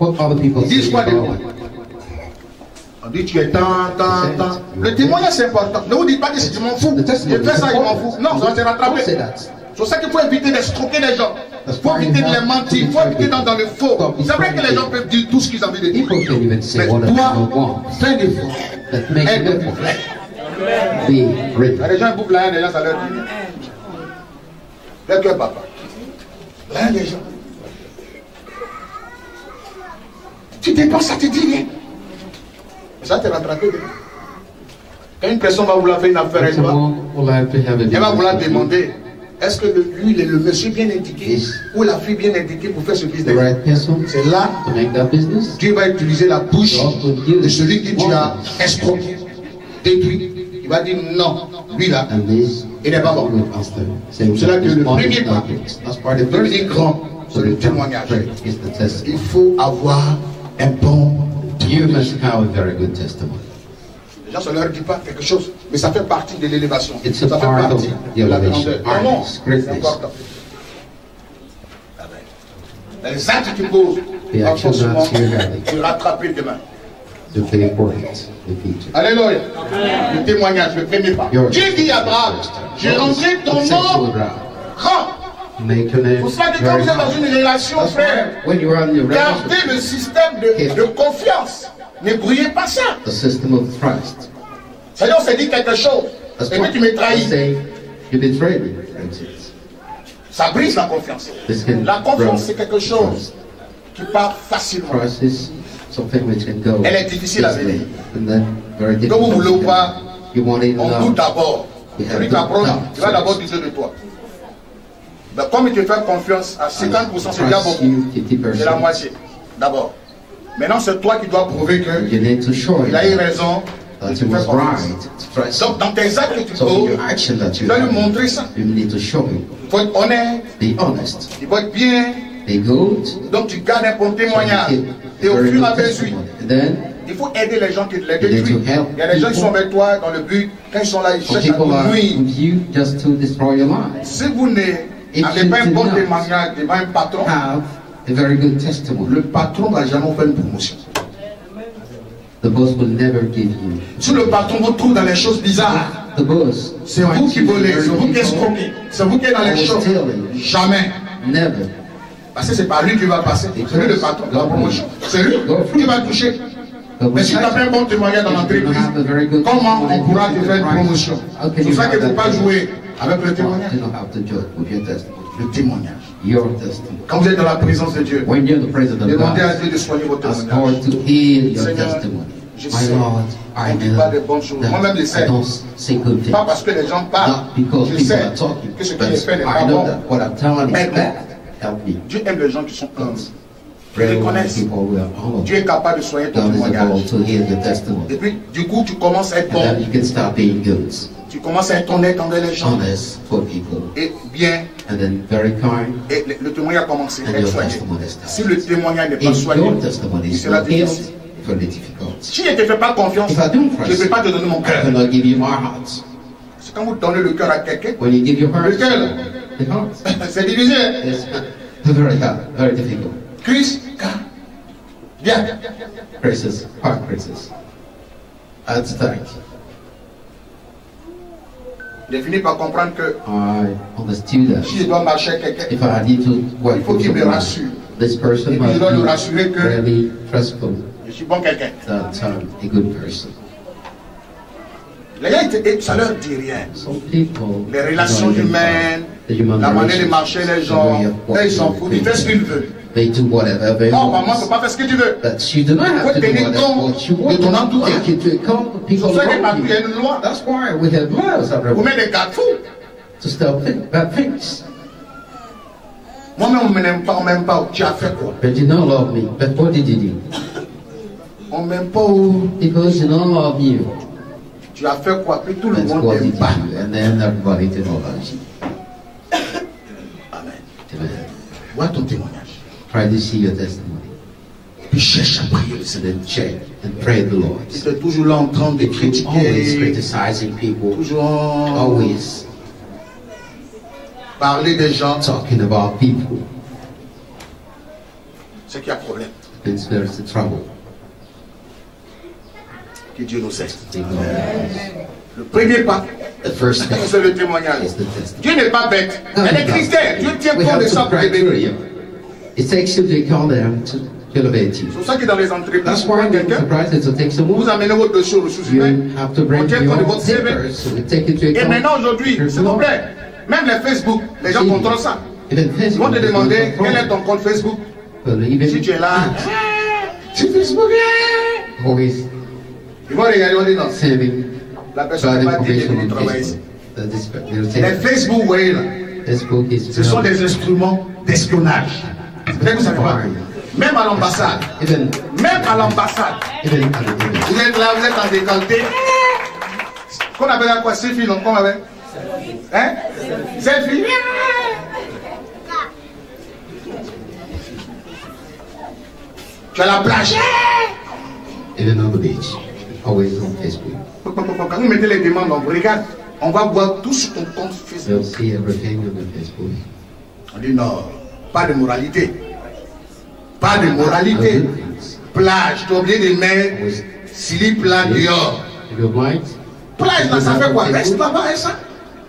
Ils disent quoi de moi. On dit tu es tant, tant, tant. Le témoignage c'est important. Ne vous dites pas que je m'en fous. Je fais ça, je m'en fous. Non, ça va te rattraper. C'est pour ça qu'il faut éviter d'escroquer les gens. Il faut éviter de les mentir. Il faut éviter d'être dans le faux. C'est vrai que les gens peuvent dire tout ce qu'ils ont envie de dire. Mais toi, fais des Aide le effort. Prophète. Be Il y ready. a des gens bouffent la haine des gens, ça leur dit. Que papa. La haine des gens. Tu dépenses, ça te dit rien. Ça te rattraper. demain. Quand une personne va vouloir faire une affaire avec toi, elle va vouloir demander est-ce que le- lui, il est le monsieur bien indiqué ou la fille bien indiquée pour faire ce business? Right C'est là business. Dieu va utiliser la bouche de celui que tu as escroqué, détruit. Il va dire non, lui là, il n'est pas. Say, C'est là que le premier pas, le premier grand, c'est le témoignage. Il faut avoir un bon You témoignage. must have a very good testimony. Les gens, ça ne leur dit pas quelque chose, mais ça fait partie de l'élévation. Ça fait partie de la grandeur. Amen. Les actes que tu poses, te rattraper demain. The future. Alléluia. Le témoignage, le premier pas. Your Dieu dit à Abraham, j'ai rentré ton nom Pour cela que quand very vous êtes dans une relation, That's frère, gardez le système de, de confiance. Ne brouillez pas ça. the system of trust. On s'est dit quelque chose, That's et puis tu me trahis. you betrayed me. Ça brise la confiance. La confiance, c'est quelque chose qui part facilement. Something which can go. Elle est difficile à mener. Que vous voulez ou pas, on doute d'abord. We have Celui qui to approche, doubt il va d'abord douter de toi. Mais comme il te fait confiance à 50%, c'est déjà Trust beaucoup. you 50%. C'est la moitié. D'abord. Maintenant, c'est toi qui dois prouver que il a eu raison. that was right. Trust. Donc, dans tes actes que tu poses, tu dois lui montrer ça. Il faut être honnête, Be honest. il faut être bien. Be good. Donc, tu gardes un bon témoignage. Et au fur et à mesure, il faut aider les gens qui les You need détruisent. Il y a des gens qui sont avec toi dans le but, quand ils sont là, ils cherchent à vous nuire. Si vous n'avez pas un bon témoignage devant un patron, Have a very good testimony. le patron ne va jamais faire une promotion. The boss will never give you. Si le patron vous trouve dans les choses bizarres, The boss. c'est vous qui volez, c'est vous qui escroquez, c'est vous qui êtes dans les choses. Jamais. Never. Parce que c'est pas lui qui va passer, c'est lui le patron, la promotion. C'est lui qui va toucher. Mais si tu as fait un bon témoignage dans l'entreprise, comment on pourra te faire une promotion C'est pour ça qu'il ne faut pas jouer avec le témoignage. Le témoignage. Quand vous êtes dans la présence de Dieu, demandez à Dieu de soigner votre témoignage. Seigneur, je sais, dit know pas de bonnes choses. Moi-même, je sais. Pas parce que les gens parlent, je sais que ce qui est fait n'est pas bon. That. Dieu aime les gens qui sont humbles. Pray reconnaissent. people who are humble. Dieu est capable de soigner ton témoignage. Et puis, du coup, tu commences à être And then bon. you can start being good, Tu commences à être honnête envers les gens. honest for people, Et bien, and then very kind. et le, le témoignage a commencé à être soigné. Si le témoignage n'est pas soigné, il sera difficile. Si je ne te fais pas confiance, If I don't je ne peux pas te donner mon cœur. C'est quand vous donnez le cœur à quelqu'un, When you <laughs> c'est divisé. It's very hard, very difficult. Christ, bien. Crisis, heart crisis. At start, J'ai fini par comprendre que I understood that si je dois marcher avec quelqu'un, if I need to work il faut qu'il me rassure. this person Et puis je dois le must rassurer que really trustful je suis bon quelqu'un. that I'm a good person. Les gens, ça leur dit rien. Les relations humaines, la manière de marcher les gens, là, ils s'en foutent, ils font ce qu'ils veulent. They do whatever they Oh, maman, peux pas faire ce que tu veux. But you do not have to do what you de want. ton entourage. Take into account C'est people around partout, il y a you. une loi. That's why we have laws Vous everywhere mettez des garde-fous. to stop bad things. Moi-même, on ne m'aime pas, on ne m'aime pas. Tu as fait quoi? But you don't love me. But what did you do? On ne m'aime pas Because you don't love you. Tu as fait quoi Puis tout le monde t'aime pas. And then everybody. Amen. Vois ton témoignage. Try to see your testimony. Puis cherche à prier le Seigneur. check and pray the Lord. Tu es toujours là en train de Always critiquer, criticizing people. toujours Always parler des gens. talking about people. C'est qu'il y a problème. Means there's trouble. Que Dieu nous aide. Le premier pas, <laughs> c'est le témoignage. Dieu n'est pas bête. Elle est chrétienne. Dieu tient compte de ça pour les bébés. criteria. It takes you to call them to elevate you. C'est pour ça que dans les entreprises, vous amenez votre dossier aux ressources humaines, on tient compte de votre CV. Et maintenant, aujourd'hui, s'il vous plaît, même les Facebook, les gens contrôlent ça. Ils vont te demander quel est ton compte Facebook? Si tu es là, <laughs> sur Facebook, always ils vont regarder, non. sending La personne n'a pas dit information qu'il on travaille ici. Les Facebook, vous voyez là, Facebook is ce sont des instruments d'espionnage. Vous savez pas. Même à l'ambassade, même à l'ambassade, vous êtes là, vous êtes en décanté. Qu'on appelle à quoi Selfie, non Qu'on appelle Hein Selfie? Tu as la plage. even on the beach, always on Facebook. Quand vous mettez les demandes, on regarde, on va voir tout sur ton compte Facebook. see everything on the Facebook. On dit non, pas de moralité. Pas de moralité. Plage, tu es obligé de mettre slip là dehors. Plage là, ça fait quoi? Reste là-bas et ça?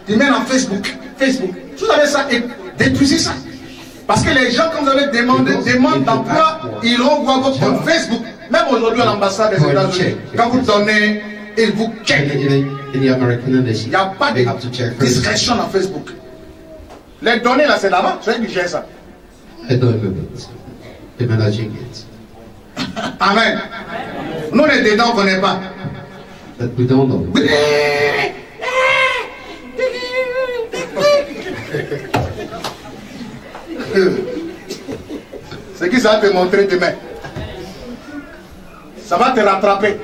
Tu mets dans Facebook. Facebook. Vous avez ça et détruisez ça. Parce que les gens, quand vous avez demandé demande d'emploi, ils renvoient votre compte Facebook. Même aujourd'hui à l'ambassade des États-Unis, quand vous donnez, ils vous embassy, Il n'y a pas de check discrétion dans Facebook. Les données là, c'est là-bas. C'est qui gèrent ça. Managing it. Amen. Nous, est dedans, on ne connaît pas. But we don't know. C'est qui ça va te montrer demain? Ça va te rattraper.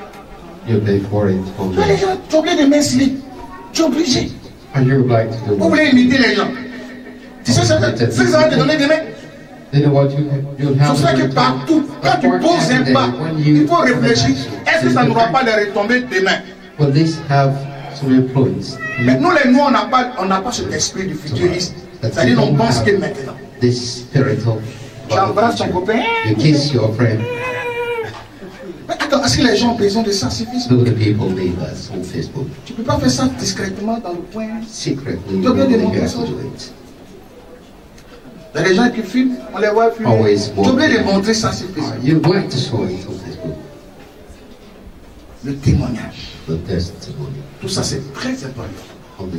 You pay for it. on Tu vois, les gens, tu es obligé de m'inscrire. Tu es obligé. Are you obliged to do Vous voulez imiter les gens. Tu sais ça que ça va te donner you, you C'est pour to que partout, quand tu poses un pas, il faut réfléchir. Est-ce que ça n'aura pas les retombées demain Will this have some influence? Mais nous, les Noirs, on n'a pas, on n'a pas cet esprit du futuriste. C'est-à-dire, on pense que maintenant. This spirit of Tu embrasses ton copain. you kiss your friend. Est-ce que les gens ont besoin de ça sur Facebook Facebook Tu ne peux pas faire ça discrètement dans le coin. secretly? Tu You bien ça. Il y a des gens qui filment, on les voit filmer. Tu es obligé de montrer ça sur Facebook. you going to show it on Facebook? Le témoignage. The testimony. Tout ça, c'est très important.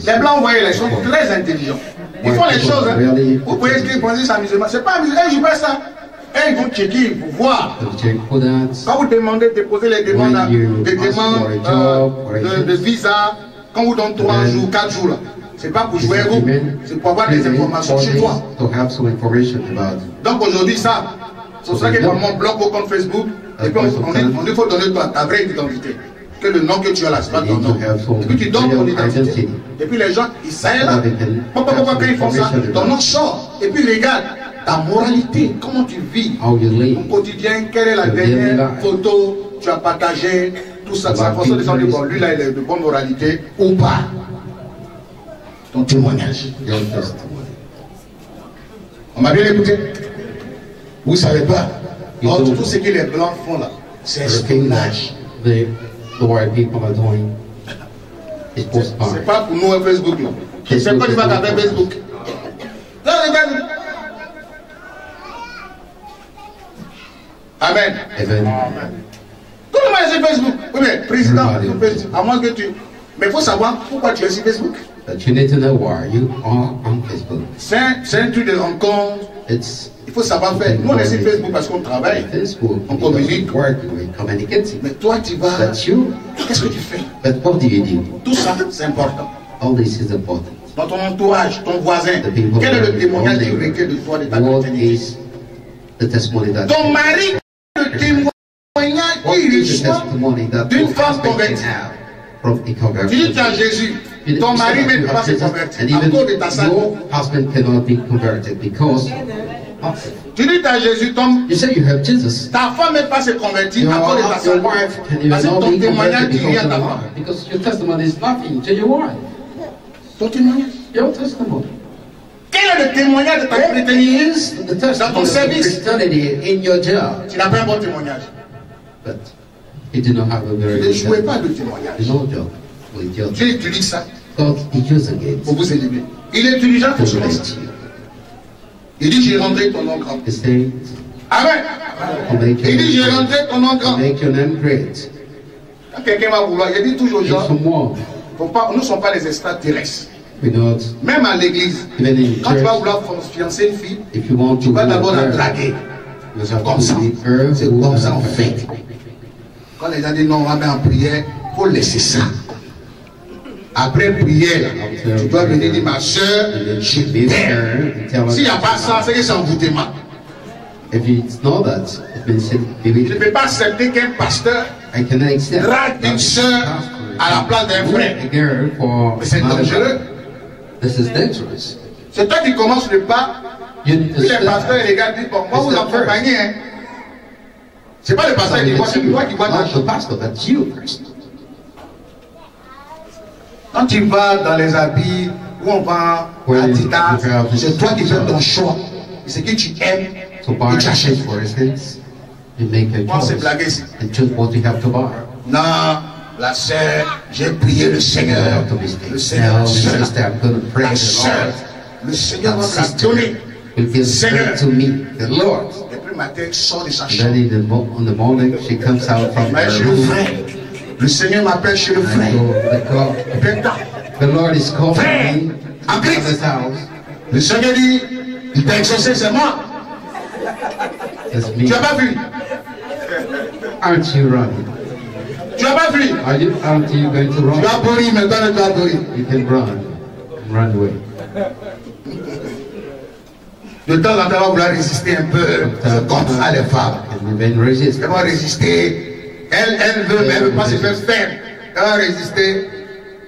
Les Blancs, vous voyez, ils sont très intelligents. Ils font les choses. hein. Vous pouvez écrire pour dire c'est amusement. C'est pas amusement. Eh, je fais ça. Eh, ils vont checker pour voir. Quand vous demandez de poser les demandes, demandes euh, de, visa, quand vous donne 3 Then- jours, 4 jours, là, c'est pas pour jouer à vous, c'est pour avoir des informations for chez toi. Donc aujourd'hui, ça, c'est pour ça que dans mon blog au compte Facebook, et puis on, on faut donner ta, ta vraie identité. Que le nom que tu as là, c'est pas ton nom. Et puis tu donnes ton identité. Et puis les gens, ils savent Pourquoi, pourquoi quand ils font ça, ton nom sort. Et puis regarde, ta moralité, comment tu vis? Ton quotidien, quelle est la dernière photo tu as partagé, tout ça, ça disent, Pinterest. bon, lui là, il est de bonne moralité ou pas? Ton témoignage. Your testimony. On m'a bien écouté Vous ne savez pas. Or, tout ce que les blancs font là, c'est that espionnage. the, the white people are doing C'est pas pour nous un Facebook là. Sais pas du qu'avec Facebook. Non, regarde. Amen. Le monde est Facebook. Oui, mais président, à moins que tu. Mais il faut savoir pourquoi tu es sur Facebook. that you need to know why you are on Facebook. C'est un, truc de rencontre. It's Il faut savoir faire. Nous, on est sur Facebook parce qu'on travaille. Facebook. On communique. work, we communicate. Mais toi, tu vas. But you, Qu'est-ce que tu fais? But what do you do? Tout ça, c'est important. All this is important. Dans ton entourage, ton voisin, quel est le témoignage de toi de ta that Ton mari, d'une your femme husband can convertie. have from a Tu dis conversion? tu as Jésus, You- ton you mari say that ne you peut pas have se Jesus, convertir and à even cause de ta salle. your husband cannot be converted because of Tu dis à Jésus, ton, You say you have Jesus. ta femme n'est pas se convertie Your, à cause de ta your santé. wife can even Parce que not ton be témoignage converted dit rien because à of ta the femme. wife. Because your testimony is nothing to your wife. Ton témoignage. Your testimony. Quel est le témoignage de ta the dans ton service in your job? Tu n'as pas un bon témoignage. But he did not have a very Ne jouez pas de témoignage. No job Dieu utilise ça pour vous élever. Il est intelligent pour cela. bless you. Il dit, j'ai rentré ton nom grand. Amen. make Il dit, j'ai rentré ton nom grand. make your name great. Quand quelqu'un va vouloir, je dis toujours aux gens, nous ne sommes pas les extraterrestres. We not Même à l'église, quand tu vas vouloir fiancer une fille, if you want to tu vas d'abord la draguer. Comme ça. C'est comme ça on fait. Quand les gens disent non, on va mettre en prière, il faut laisser ça. Après prière, là, tu dois venir dire ma soeur, je t'aime. S'il n'y a pas ça, c'est que c'est envoûtement. If it's not that, it means it Je ne peux pas accepter qu'un pasteur drague une soeur à la place d'un frère. Mais c'est dangereux. This is dangerous. C'est toi qui commences le pas, You puis les pasteurs gars disent, bon, moi vous accompagnez. Hein. C'est pas le pasteur qui voit, c'est toi qui vois not the pastor, but you first. Quand tu vas dans les habits où on va à Tita, c'est toi qui fais ton choix. C'est que tu aimes To et tu achètes. for instance, you make a choice blagué ici. and choose what you have to buy. Non, la sœur, j'ai prié le Seigneur. Le. Seigneur, Now, la sœur, le Seigneur That va te la sister donner. will give Seigneur. to me, the Lord. Et puis matin, elle sort de sa chambre. then in the, mo- in the morning, she comes out from her le room frère. Le Seigneur m'appelle chez le frère. the, Lord is calling Frère, me to this house. Le Seigneur dit, il t'a exaucé, c'est moi. It's me. Tu n'as pas vu. Aren't you running? Tu n'as pas vu. Are you, aren't you going to Tu run? as pourri, maintenant tu as pourri. You can run. Run away. De temps en temps, elle va vouloir résister un peu. C'est comme ça, les femmes. And then resist. Elle va résister. Elle, elle veut, mais elle ne veut pas se faire faire. Elle va résister.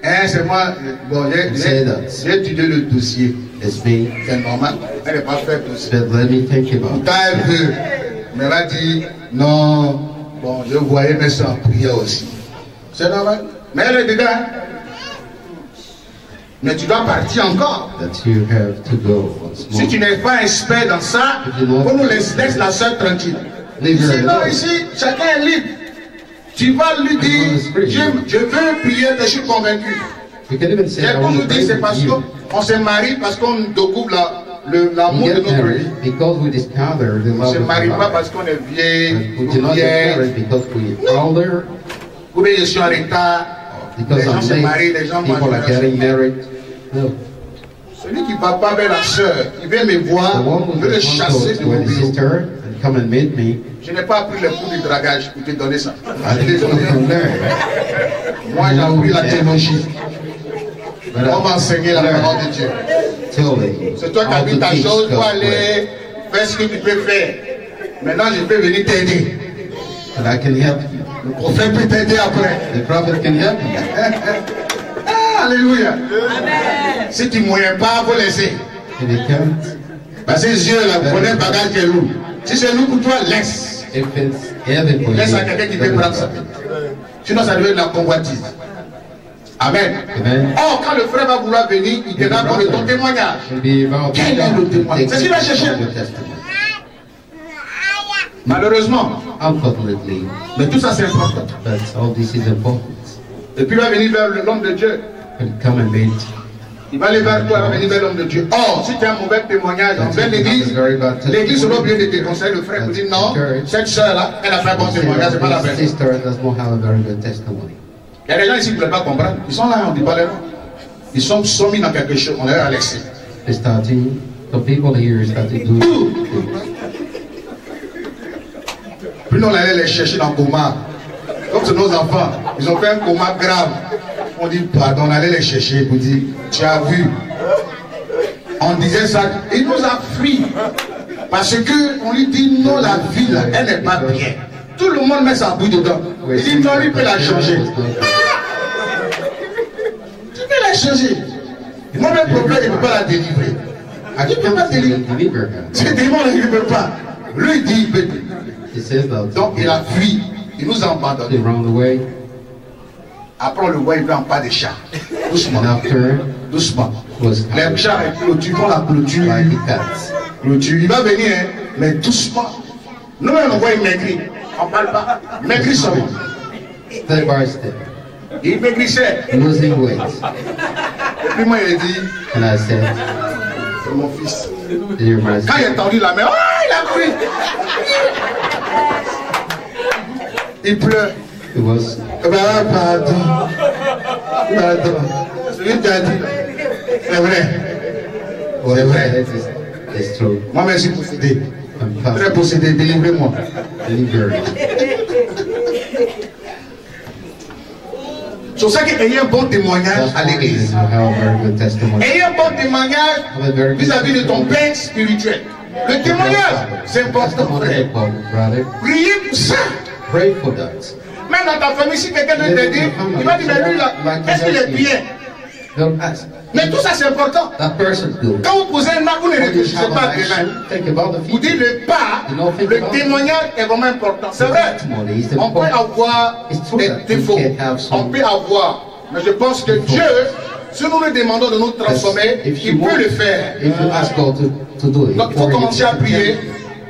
Hein, c'est moi. Bon, j'ai- étudié le dossier. C'est normal. Elle n'est pas faite dossier. But let me think about Quand elle veut, mais elle va dire non. Bon, je voyais, c'est en prière aussi. C'est normal. Mais elle est dedans. Mais tu dois partir encore. that you have to go once more. Si tu n'es pas expert dans ça, on nous laisse, laisse la soeur tranquille. Sinon, ici, chacun est libre. Tu vas lui dire, je, je veux prier, je suis convaincu. I want nous dit, c'est parce qu'on se marie, parce qu'on découvre la- l'amour de notre vie. because we discover the On ne love se marie pas parce qu'on est vieille, ou vieille, ou bien je suis en retard. Les gens se marient, les gens mangent. No. Celui qui ne va pas vers la soeur, il vient me voir, veut le chasser de mon bureau. sister and come and meet me, Je n'ai pas appris le cours du dragage pour te donner ça. Moi, j'ai appris la théologie. On m'a enseigné la parole de Dieu. C'est toi qui as vu ta teach chose, tu God's vas word. aller faire ce que tu peux faire. Maintenant, je peux venir t'aider. And I can help you. Le prophète peut t'aider après. The prophet can help you. <laughs> Ah, alléluia. Si tu ne moyens pas, il faut laisser. If you can't, Parce que Dieu, connaît le bagage qui est lourd. Si c'est lourd pour toi, laisse. if it's heavy for you, Laisse à quelqu'un qui peut prendre ça. Sinon, ça devient de la convoitise. Amen. Amen. Or, quand le frère va vouloir venir, il te donne de ton témoignage. Quel est le témoignage? C'est ce qu'il va chercher. your testimony. Malheureusement. Unfortunately, Mais tout ça, c'est important. but all this is important. Et puis, il va venir vers l'homme de Dieu. And come and meet. Il va aller vers toi, il va venir vers l'homme de Dieu. Or, si tu as un mauvais témoignage envers l'église, l'église sera bien de te conseiller le frère pour dire non, cette soeur-là, elle a fait un bon témoignage, c'est pas la peine. Il y a des gens ici qui ne veulent pas comprendre. Ils sont là, on ne dit pas les mots. Ils sont, sont mis dans quelque chose, on les a laissés. They're starting, the people here start to do things. Puis nous, on allait les chercher dans le coma. Comme c'est nos enfants, ils ont fait un coma grave. On dit pardon, on allait les chercher pour dire, tu as vu. On disait ça, il nous a fui. Parce que on lui dit non, la vie là, elle n'est pas bien. Tout le monde met sa bouille dedans. Il dit non, lui <laughs> peut la changer. Tu peux la changer. Moi, même problème, il ne peut pas la délivrer. Ah, tu peux pas délivrer. <laughs> Ce démon ne libère pas. Lui il dit il peut. Donc il a fui. Il nous a abandonnés. Après on le voit, il veut en pas des chats. <laughs> Doucement. Doucement. Les chats clôture, on la. Clôture. Il va venir, hein, mais doucement. Nous, on voit il maigrit. On parle pas. Maigrit seulement. Step by step, Il maigrissait. losing weight. Et puis moi, il a dit, And I said, c'est mon fils. Quand il a tendu la main, oh, il a pris. Il pleure. It was Eh ben, pardon. Pardon. Celui qui a dit, c'est vrai. C'est vrai. is true. Moi, merci pour posséder. I'm Très possédé, délivrez-moi. Deliver. C'est pour ça qu'ayez un bon témoignage à l'église. Ayez un bon témoignage vis-à-vis de ton père spirituel. Le témoignage, c'est important. Priez pour ça. Pray for that. Même dans ta famille, si quelqu'un veut t'aider, il va dire, mais lui là, est-ce qu'il est bien? Mais tout ça, c'est important. Quand vous posez un acte, vous ne réfléchissez pas à Vous dites le pas, le témoignage est vraiment important. C'est vrai. On peut avoir des défauts. On peut avoir. Mais je pense que Dieu, si nous lui demandons de nous transformer, il peut le faire. Donc il faut commencer à prier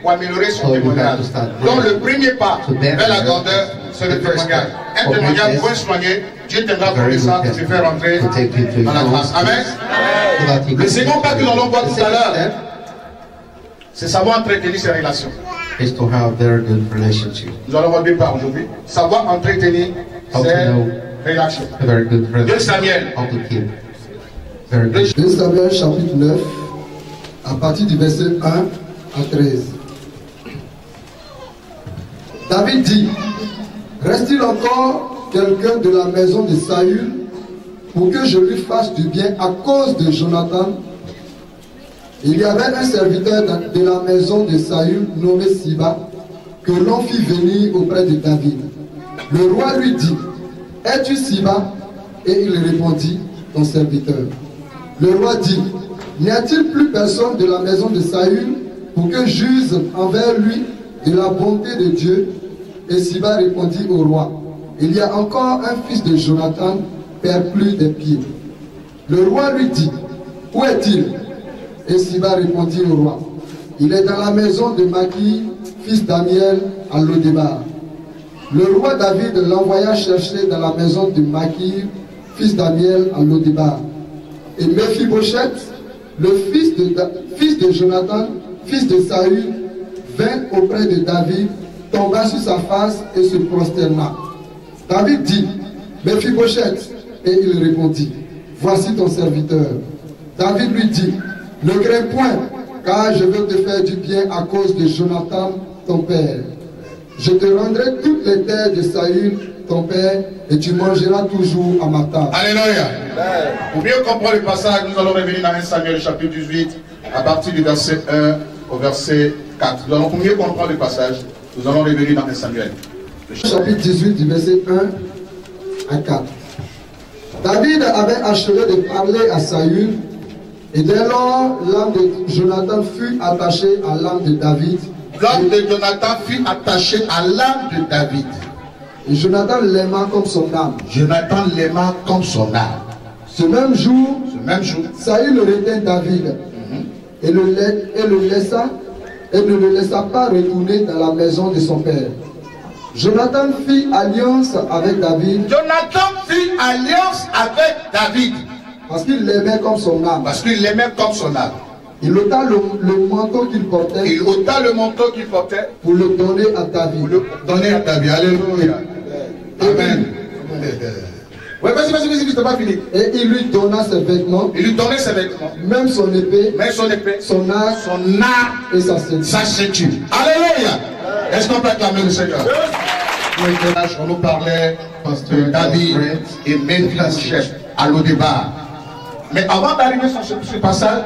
pour améliorer son témoignage. Donc le premier pas vers la grandeur, c'est le témoignage. Un témoignage bien soigné, Dieu t'aidera very ça, good te faire rentrer dans la grâce. Amen. Le second pas que nous allons voir tout à l'heure, c'est savoir entretenir ses relations. is to have very good relationship. Nous allons voir deux parts aujourd'hui. Savoir entretenir ses relations. Very good 2 relationship. Samuel. How to keep. Very good. 2 Samuel chapitre 9, à partir du verset 1 à 13. David dit, reste-t-il encore quelqu'un de la maison de Saül pour que je lui fasse du bien à cause de Jonathan? Il y avait un serviteur de la maison de Saül nommé Siba que l'on fit venir auprès de David. Le roi lui dit, es-tu Siba? Et il répondit, ton serviteur. Le roi dit, n'y a-t-il plus personne de la maison de Saül pour que j'use envers lui de la bonté de Dieu Et Siba répondit au roi, il y a encore un fils de Jonathan, perclus des pieds. Le roi lui dit, où est-il? Et Siba répondit au roi, il est dans la maison de Maki, fils d'Amiel, à Lodébar. Le roi David l'envoya chercher dans la maison de Maki, fils d'Amiel, à Lodébar. Et Mephibosheth, le fils de, fils de Jonathan, fils de Saül, vint auprès de David, tomba sur sa face et se prosterna. David dit, Mephibosheth, et il répondit, Voici ton serviteur. David lui dit, Ne crains point, car je veux te faire du bien à cause de Jonathan, ton père. Je te rendrai toutes les terres de Saül, ton père, et tu mangeras toujours à ma table. Alléluia. Pour mieux comprendre le passage, nous allons revenir dans 1 Samuel chapitre 18, à partir du verset 1 au verset 4. Nous pour mieux comprendre le passage, nous allons revenir dans 1 Samuel. chapitre 18 du verset 1 à 4. David avait achevé de parler à Saül, et dès lors l'âme de Jonathan fut attachée à l'âme de David, L'homme de Jonathan fut attaché à l'âme de David. et Jonathan l'aima comme son âme. Jonathan l'aima comme son âme. Ce même jour, Ce même jour, Saül retint David et le, lai- et le laissa et ne le laissa pas retourner dans la maison de son père. Jonathan fit alliance avec David Jonathan fit alliance avec David parce qu'il l'aimait comme son âme. parce qu'il l'aimait comme son âme. Il ôta le, le manteau qu'il portait Il ôta le manteau qu'il portait pour le donner à pour David. le donner à David. Alléluia. Amen. Ouais, vas-y, vas-y, vas-y, c'est pas fini. Et il lui donna ses vêtements, Il lui donnait ses vêtements, même son épée, mais son épée, son arc son arc, et sa ceinture. sa ceinture. Alléluia. Est-ce qu'on peut acclamer le Seigneur? On nous parlait de David et Mephibosheth à l'Odébar. Mais avant d'arriver sur ce, passage,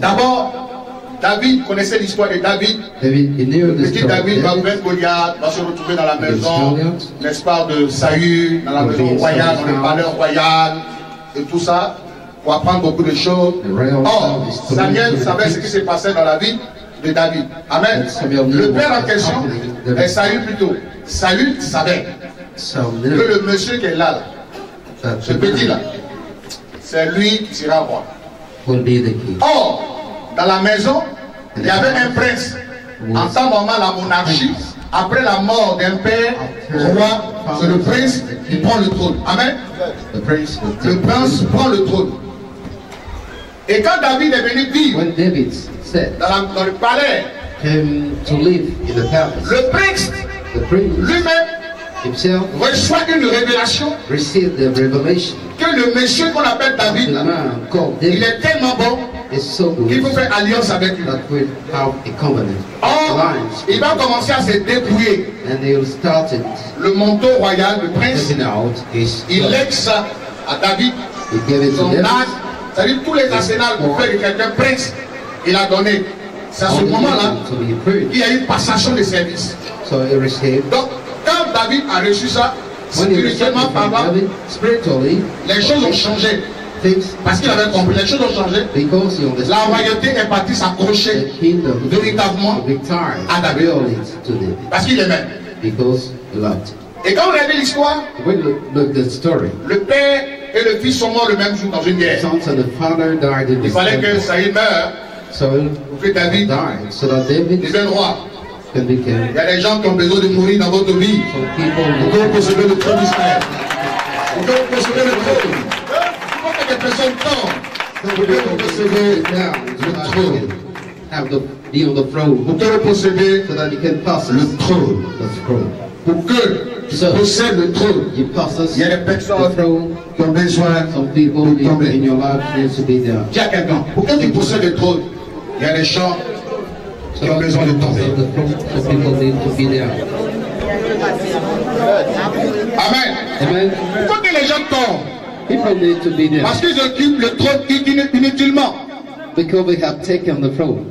d'abord, David connaissait l'histoire de David. David, Le petit. David va vaincre Goliath, va se retrouver dans la maison, n'est-ce pas, de Saül, dans la maison royale, dans le palais royal, et tout ça. pour apprendre beaucoup de choses. Or, Samuel savait ce qui s'est passé dans la vie de David. Amen. Le père en question est Saül plutôt. Saül savait que le monsieur qui est là, ce petit là, c'est lui qui sera roi. Or, dans la maison, il y avait un prince. En temps normal, la monarchie, après la mort d'un père roi, c'est le prince qui prend le trône. Amen. Prince Le prince prend le trône. Et quand David est venu vivre dans, la- dans le palais, came to live in the palace, le prince lui-même reçoit une révélation the que le monsieur qu'on appelle David, là, il est tellement bon is so good faut faire alliance avec lui. that we have a covenant. Or, il va commencer à se dépouiller. And he started Le manteau royal, le prince, taking out his il lègue ça à David. He gave it Son âge, c'est-à-dire tous les arsenals pour faire de quelqu'un prince, il a donné. C'est à ce moment-là qu'il y a eu une passation de service. So he received. Donc, quand David a reçu ça, spirituellement it parlant, les choses ont changé. Things Parce qu'il avait compris, les choses ont changé. because La royauté est partie s'accrocher véritablement à David. parce qu'il aimait. because loved. Et quand l'histoire, look at the story, le père et le fils sont morts le même jour dans une guerre. Il fallait que. Saïd meure pour que David died so that David devienne roi. Il y a des gens qui ont besoin de mourir dans votre vie. vous possédez le trône d'Israël. Vous possédez le trône. Que vous so le trône. can have the be on the throne Pour que vous possédez so that you can possess le trône. the throne. Pour que tu possèdes le trône. You possess Il y a des personnes qui ont besoin de in, in tomber. your life needs to be there. Dis à quelqu'un, pour que tu possèdes le trône, il y a des gens So qui ont besoin de tomber. Amen. Amen. Faut que les gens tombent. People need to be there Parce qu'ils occupent le trône in- inutilement. because they have taken the throne.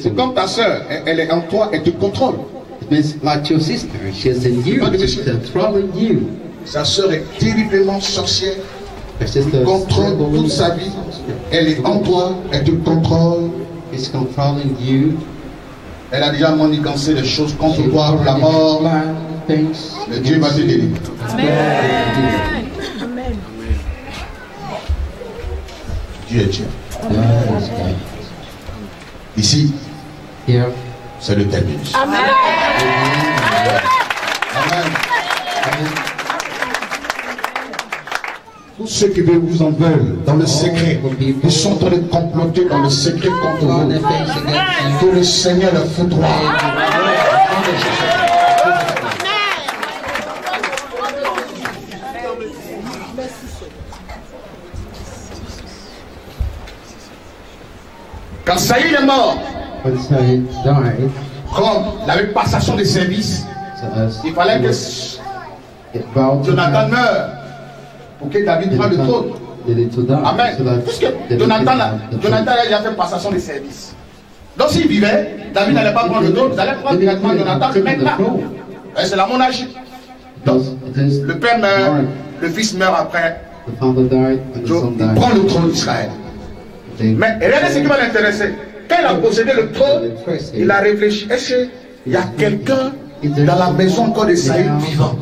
C'est comme ta soeur, elle est en toi et tu contrôles. It means like your sister, she's in you, she's controlling you. Sa soeur est terriblement sorcière, is contrôle toute sa vie. Elle est en toi, elle te contrôle. is controlling you. Elle a déjà manigancé des choses contre She toi pour la mort. Mais Dieu va te délivrer. Dieu est Dieu. Ici, c'est le terminus. Amen. Amen. Tous ceux qui vous en veulent dans le secret, ils sont en train de comploter dans le secret contre vous. Que le Seigneur le foudroie. Quand Saïd est mort, died, comme il avait passation de service, so as il fallait que Jonathan meure pour que David prenne le trône. Amen. Puisque Jonathan, là, Jonathan a déjà fait passation de service. Donc s'il vivait, David n'allait pas prendre le trône, il allait prendre directement Jonathan le maintenant. Et c'est la monarchie. Donc, le père meurt, le fils meurt après, il prend le trône d'Israël. Mais regardez ce qui va l'intéresser. Quand il a possédé le trône, il a réfléchi. Est-ce qu'il y a quelqu'un dans la maison encore de Saïd vivant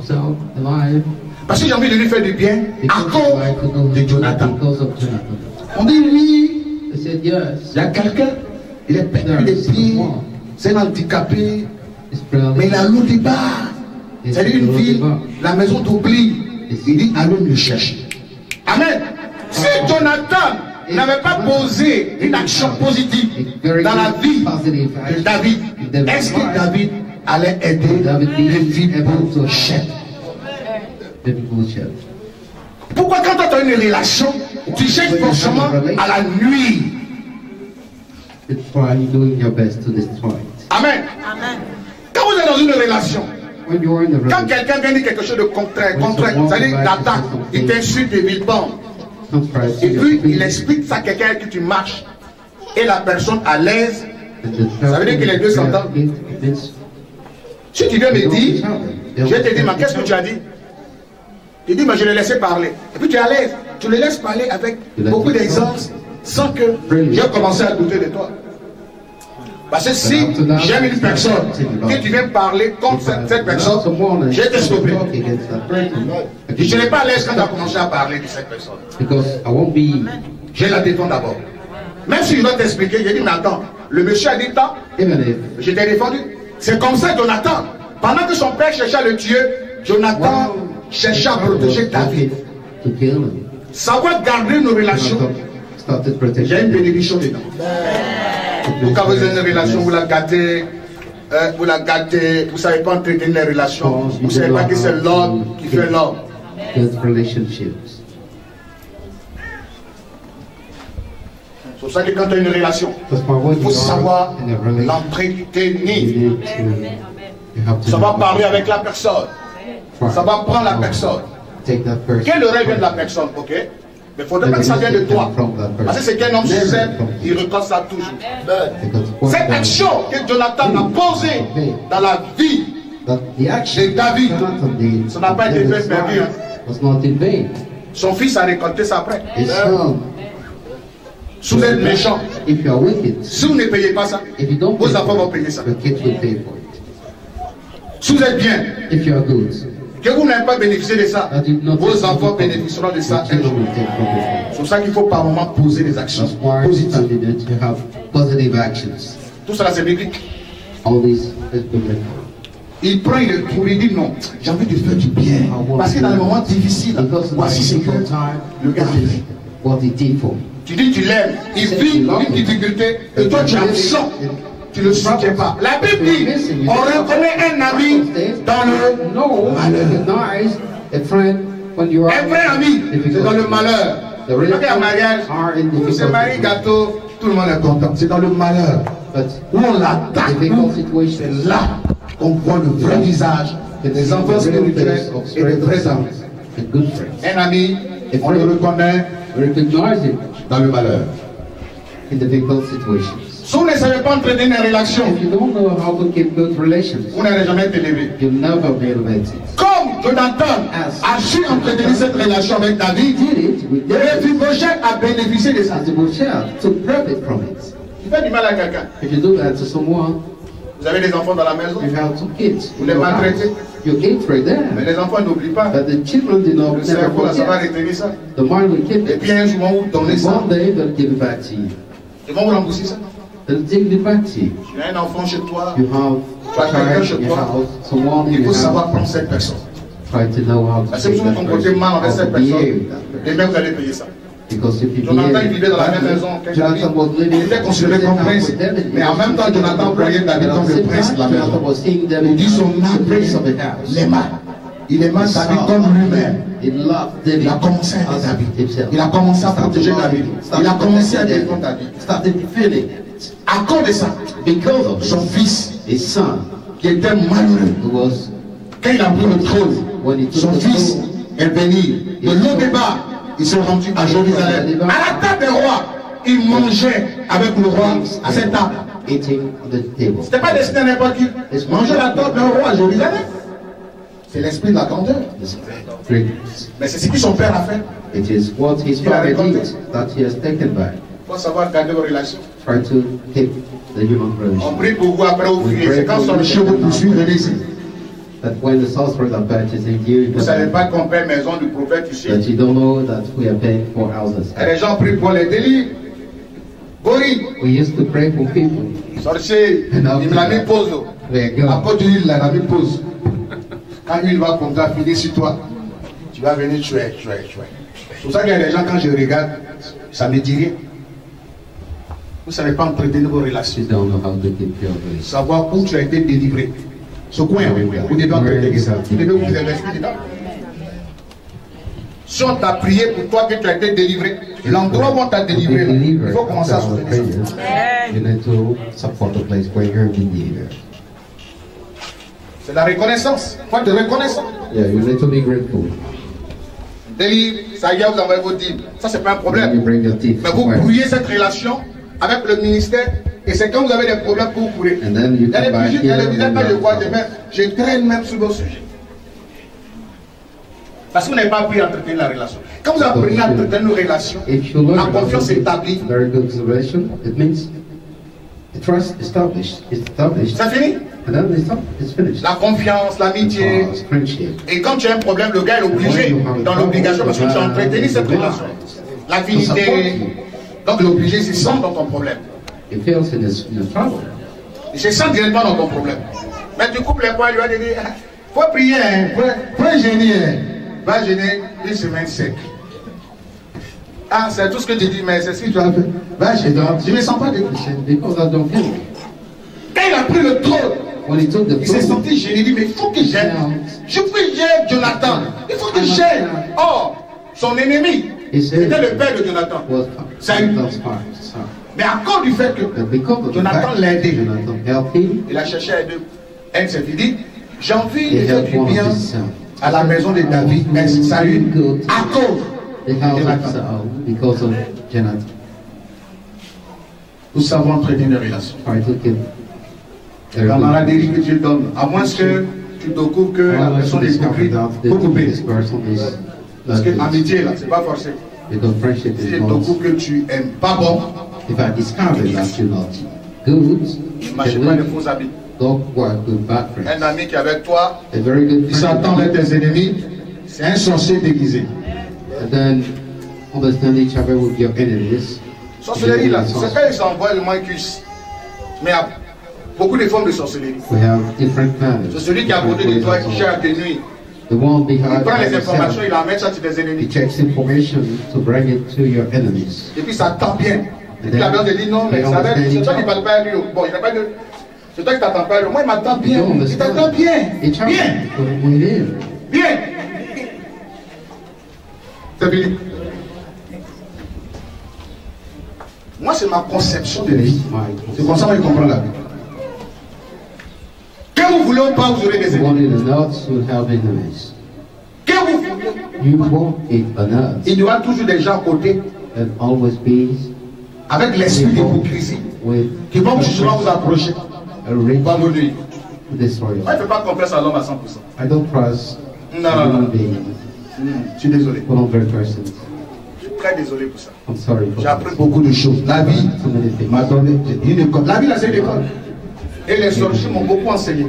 Parce que j'ai envie de lui faire du bien à cause de Jonathan. On dit oui, il y a quelqu'un, il est perdu des pieds, c'est un handicapé, mais il a l'eau débat. C'est-à-dire une ville, la maison t'oublie. Il dit allons le chercher. Amen. Si Jonathan n'avait pas posé une action positive dans la vie de David, est-ce que David allait aider David les being filles able to chef? David will shout. Pourquoi quand tu as une relation, tu cherches forcément à la nuit It's why you're doing your best to destroy it. Amen. Quand vous êtes dans une relation, quand quelqu'un vient dire quelque chose de contraire, contraire, c'est-à-dire qu'il t'attaque, il t'insulte et il bombe. Et puis il explique ça à quelqu'un avec qui tu marches. Et la personne à l'aise, Ça veut dire que les deux s'entendent. si tu viens me dire, je te dire, mais qu'est-ce que tu as dit? Tu dis, mais je l'ai laissé parler. Et puis tu es à l'aise. tu les laisses parler avec beaucoup d'exemples sans que j'ai commencé à douter de toi. Parce que si j'aime une personne, que tu viens parler contre cette, cette personne, j'ai te stoppé. Je n'ai pas à l'aise quand tu as commencé à parler de cette personne. Je la défends d'abord. Même si je dois t'expliquer, j'ai dit, mais attends, le monsieur a dit tant, je t'ai défendu. C'est comme ça, Jonathan. Pendant que son père cherchait à le tuer, Jonathan cherchait à protéger David. Savoir garder nos relations, a une bénédiction dedans. Donc quand vous avez une relation, vous la gâtez, euh, vous la gâtez, vous ne savez pas entretenir les relations, vous ne savez pas que c'est l'homme qui fait l'homme. C'est pour ça que quand tu as une relation, il faut savoir l'entretenir. Ça va parler avec la personne. Ça va prendre la personne. Quelle oreille vient de la personne, ok? Mais il faudrait pas que ça vienne de toi. Parce que c'est qu'un homme sait, il reconnaît ça toujours. Cette action que Jonathan a posée dans la vie, de David, ça n'a pas été fait perdu. hein. Son fils a récolté ça après. Si vous êtes méchant, if you are wicked, si vous ne payez pas ça, vos enfants vont payer ça. Si vous êtes bien, Que vous n'avez pas bénéficié de ça, vos enfants bénéficieront de ça un jour. C'est pour ça qu'il faut par moment poser des actions positives. Tout cela c'est biblique. Il prend, il le trouve, il dit non, j'ai envie de faire du bien. Parce que dans les moments difficiles, Because in voici ce que le gars fait. Tu dis tu l'aimes, il vit une difficulté et toi tu absents. Tu ne le soutiens pas. La Bible dit, on reconnaît un ami dans le malheur. Un vrai ami, c'est dans le malheur. The a un mariage, difficult gâteau, tout le monde est content. C'est dans le malheur. Où on l'attaque, c'est là qu'on voit le vrai visage des enfants spirituels et des vrais amis. Un ami, on le reconnaît dans le malheur. in difficult situations. Si vous ne savez pas entretenir une relation, If you don't know how to keep good relations, vous n'allez jamais être élevé. you'll never be elevated. Comme Jonathan a su entretenir cette relation avec David. Mephibosheth a bénéficié de ça. Boshel took profit from it. Tu fais du mal à quelqu'un. If you do that to someone, Vous avez des enfants dans la maison, you have two kids. vous les maltraitez. You hatred Mais them. les enfants n'oublient pas. But the children did not Le cerveau, là, ça va forget. retenir ça. The mind will keep Et puis un jour, vous ça. one day they'll give it back to you. Ils vont vous rembourser ça. To you. Tu as un enfant chez toi, You have Toi, a quelqu'un chez toi, il faut savoir prendre cette personne. Try to know how to Parce que si vous comportez mal envers cette personne, demain vous allez payer ça. Because if you Jonathan, vivait dans la même maison. Jonathan was living Il était considéré comme prince. Mais en même temps, Jonathan voyait David comme le prince de la maison. Il dit son as the prince of âme the house. l'aima. Il aima David comme lui-même. Il a commencé à aimer as David. Il a commencé à protéger David. Il a commencé à défendre David. À cause de ça, Because of son fils, his son, qui était malheureux, who was quand il a pris le trône, son fils est venu. De l'eau débat, il s'est rendu à Jérusalem. À la table des rois, il mangeait avec le roi à cette table. C'était pas destiné à n'importe qui. Manger à la table d'un roi à Jérusalem. C'est l'esprit de la grandeur. Mais c'est ce que son père a fait. It is what his father did that he has taken back. Il faut savoir garder vos relations. Try to the human On prie pour vous, après vous fuyez. C'est quand son chien vous poursuit, venez ici. That when the sorcerers are purchasing you, Vous ne savez pas qu'on paie maison du prophète ici? that you don't know that we are paying for houses. Et les gens prient pour les délits. Gori, We used to pray for people. sorcier, il me l'a mis de l'île, il l'a mis pause. Quand il va compter à finir sur toi, tu vas venir tuer, tuer, tuer. C'est pour ça a des gens, quand je regarde, ça ne me dit rien. Vous ne savez pas entretenir vos relations. You don't know how to keep your relation. Savoir où tu as été délivré. Ce coin, vous devez entretenir ça. Vous devez vous investir dedans. Si on t'a prié pour toi que tu as été délivré, l'endroit où on t'a délivré, il faut commencer à soutenir ça. prayers, you need to support the place where you're being delivered. C'est la reconnaissance. Il faut être reconnaissant. Yeah, you need to be grateful. Délivre, ça y est, vous envoyez vos dîmes. Ça, c'est pas un problème. Mais vous brouillez cette relation avec le ministère et c'est quand vous avez des problèmes que vous courez. des visites, quand je and vois you demain, je traîne même sur vos sujets. Parce que vous n'avez pas appris à entretenir la relation. Quand vous apprenez à entretenir une relation, If you learn la confiance est établie. very good relation, it means the trust established. It's established. C'est fini? And then it's, it's finished. La confiance, l'amitié. Et quand tu as un problème, le gars est obligé, dans l'obligation, parce que tu as entretenu cette relation. L'affinité. Donc l'obligé, c'est sans dans ton problème. In trouble. Et c'est sans directement dans ton problème. Mais tu coupes les poings, il lui a dit, faut prier, hein, faut, faut gêner, hein. va gêner une semaine sec. Ah, c'est tout ce que tu dis, mais c'est ce que tu as fait. Va gêner. Je ne me sens pas de He said, because I don't feel it. Quand il a pris le trône, When he took the il s'est senti gêné. Il dit, mais il faut que j'aime. Je peux j'aime Jonathan. Il faut que j'aime. Or, son ennemi, he c'était le père de Jonathan. Saül. Mais à cause du fait que Jonathan l'a aidé, il a cherché à aider un de ses fils. Du bien à la maison de David, mais Saül, à cause de Jonathan? Nous savons entretenir une relation. La camaraderie que Dieu donne, à moins que tu découvres que la personne est discover Parce que not amitié, là, c'est pas forcé. je not. découvre que tu aimes pas bon, If I discover that you're not good, ne marche then pas de faux habits. don't work with bad Un friends. ami qui est avec toi, good il s'entend avec tes ennemis, c'est un sorcier déguisé. and then understand each other with your enemies. Sorcellerie, là, c'est quand ils s'envoient le moins cuisse. Mais il y a beaucoup de formes de sorcellerie. We have different. C'est celui qui a côté de toi, qui cherche Il prend les informations, il amène ça sur tes he ennemis. checks information to bring it to your enemies. Et puis ça tend bien. Et puis la te dit non, mais c'est toi qui ne parles pas à lui. Bon, il n'a pas de. C'est toi qui t'attends pas à lui. Moi, il m'attend bien. Il t'attend bien. Bien. within. Bien. C'est fini. Moi, c'est ma conception de vie. C'est comme ça que je comprends la vie. Que vous voulez ou pas, vous aurez des You ennemis. Que vous voulez. You Il y aura toujours des gens à côté always avec l'esprit d'hypocrisie qui vont justement vous approcher. Moi, je ne fais pas confiance à l'homme à 100%. I don't trust Non, Hmm, Je suis désolé. 100%. Je suis très désolé pour ça. J'ai appris beaucoup de choses. La vie m'a donné. La vie, c'est une école. Et les sorciers m'ont beaucoup enseigné.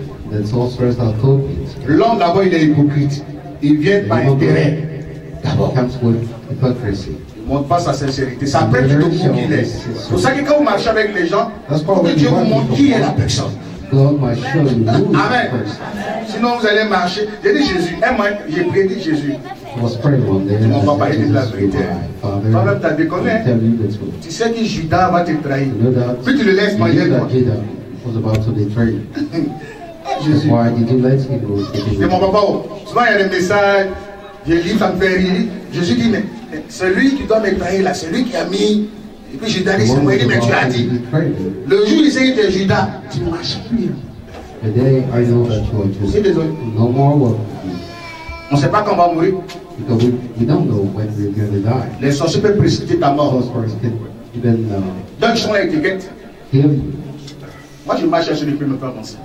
L'homme, d'abord, il est hypocrite. Il vient par intérêt. D'abord, il ne montre pas sa sincérité. Ça peut être qui il est. C'est pour ça que quand vous marchez avec les gens, il que Dieu vous montre qui est la personne. Amen. Sinon, vous allez marcher. J'ai dit Jésus. J'ai prédit Jésus. I was praying one day Tu and m'en vas I parler said, de la vérité. Toi-même, déconné. You the truth. Tu sais que Judas va te trahir. Puis tu le laisses manger toi. Was about to betray you. <laughs> Jésus. Why did you let him go? C'est mon papa. oh. Souvent, il y a des messages. Je lis, ça me fait rire. Jésus dit, mais celui qui doit me trahir là, c'est lui qui a mis. Et puis Judas dit, c'est moi. Il dit, mais tu as dit. Le jour où il tu es Judas, tu ne marches plus. Désolé. No more work. On ne sait pas quand on va mourir. Because we, we don't know when we're going to die. Les sorciers peuvent précipiter ta mort. Even uh, Donc, ils sont l'étiquette. Moi, je marche sur les peux me faire avancer.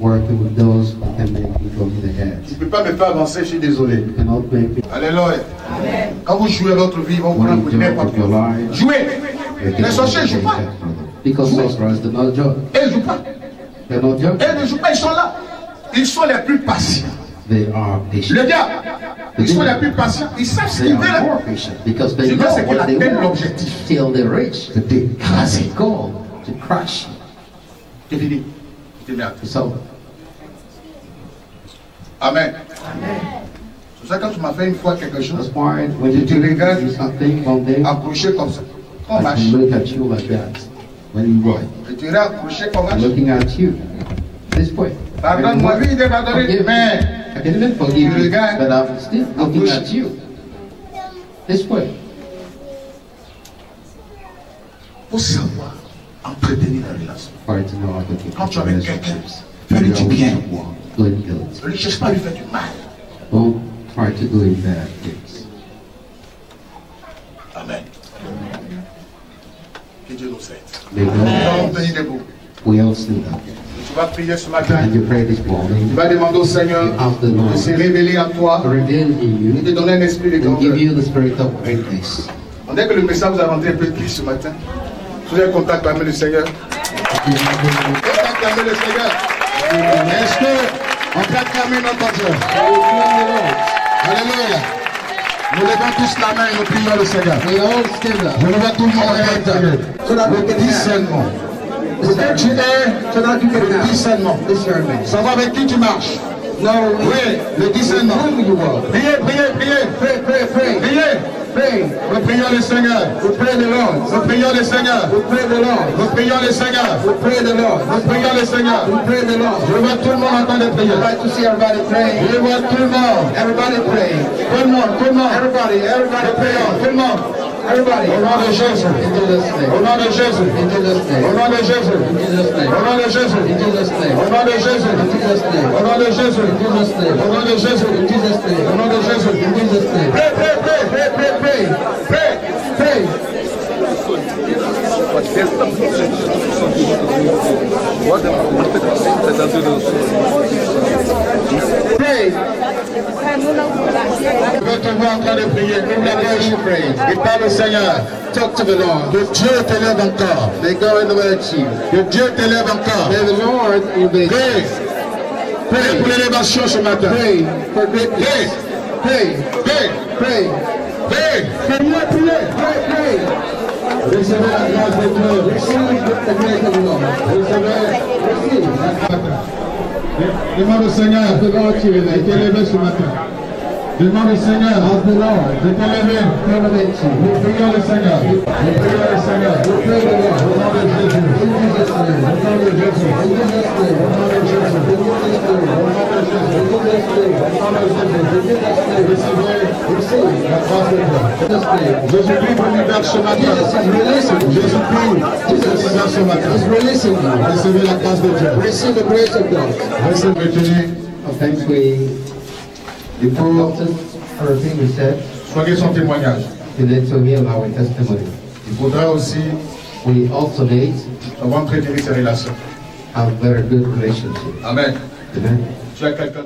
Working with those who can make you go to the head. Tu ne peux pas me faire avancer, je suis désolé. Me Alléluia. Quand vous jouez votre vie, vous prendre pour n'importe your quoi. life. Jouez. Les sorciers ne jouent pas. Because sorcerers do not joke. Ils ne jouent pas. They're not joking. Et ils ne jouent pas, ils sont là. Ils sont les plus patients. They are Le patient. diable, ils sont les plus patients. Ils savent ce They qu'ils are more veulent. patient because they know what they want l'objectif. till they reach the goal to crush. Fini. C'est merde. It's over. Amen. C'est pour ça quand tu m'as fait une fois quelque chose, when you te regarde do something one day, accroché comme ça. Marche, look at you like that. When you run, je te regarde accroché comme ça. looking at you this way. Pardonne-moi, oui, mais I can even forgive You but I'm still looking at you this way. faut savoir entretenir la relation. Quand tu es avec quelqu'un, fais-lui du bien. Ne cherche pas à lui faire du mal. Don't try to do it bad things. Amen. Que Dieu nous aide. Tenir debout. we all see that. Je suis Tu vas prier ce matin. And you pray this morning. Tu vas demander au Seigneur de se révéler à toi, to reveal in de te donner un esprit de and grandeur. give you the spirit of greatness. On dirait que le message vous a rentré un peu plus ce matin. Avez contact avec le Seigneur? Avec le Seigneur. Est-ce que on peut acclamer notre Dieu Alléluia. Nous levons tous la main et nous prions le Seigneur. Je vois tout le monde avec le discernement. Ce que tu es, le discernement. Savoir avec qui tu marches? No, Oui, le discernement. Priez, priez, priez. Pray, pray. Priez. Pray. Prions le Seigneur. We pray the Lord. Nous prions le Seigneur. We pray the Lord. Nous prions le Seigneur. We pray the Lord. Nous prions le Seigneur. We pray the Lord. Je vois tout le monde en train de prier. I'd like to see everybody praying. Je vois tout le monde. Everybody praying. Tout le monde, tout le monde. Everybody, everybody praying. tout le monde. Everybody. Au nom de Jésus. In Jesus' Au name. nom de Jésus. In Jesus' Au name. nom de Jésus. In Jesus' Au name. nom de Jésus. In Jesus' name. Au nom de Jésus. In Jesus' name. Au nom de Jésus. In Jesus' name. Au nom de Jésus. In Jesus' name. Au nom de Jésus. In Jesus' name. Pray, pray, pray, pray, pray, pray. Pray. Pray. Pray. Je veux te voir en train de prier. Parle au Seigneur. Talk to the Lord. Que Dieu t'élève encore. May God elevate you. Que Dieu t'élève encore. May the Lord elevate Pray. Pray pour l'élévation ce matin. Pray for Pray. greatness. Pray. Pray. Pray. Pray. Priez, priez. Pray. Pray. Recevez la grâce de Dieu. Recevez. Demande au Seigneur de t'élever ce matin. Demande au Seigneur de t'élever. Nous prions le Seigneur. Nous prions le Seigneur. We pray the Lord. Au nom de Jésus. Au nom de Jésus. Au nom de Jésus. Au nom de Jésus. Au nom de Jésus. Recevez la grâce de Dieu. Name. Jésus-Christ vous libère ce. Jésus-Christ vous libère ce matin. Recevez la grâce de Dieu. Receive the grace of God. Recevez retenez. Thanks we Il soigner son témoignage. Il faudra aussi We also need avoir entretenir ses relations. a very good relationship. Amen. Amen. Tu as quelqu'un.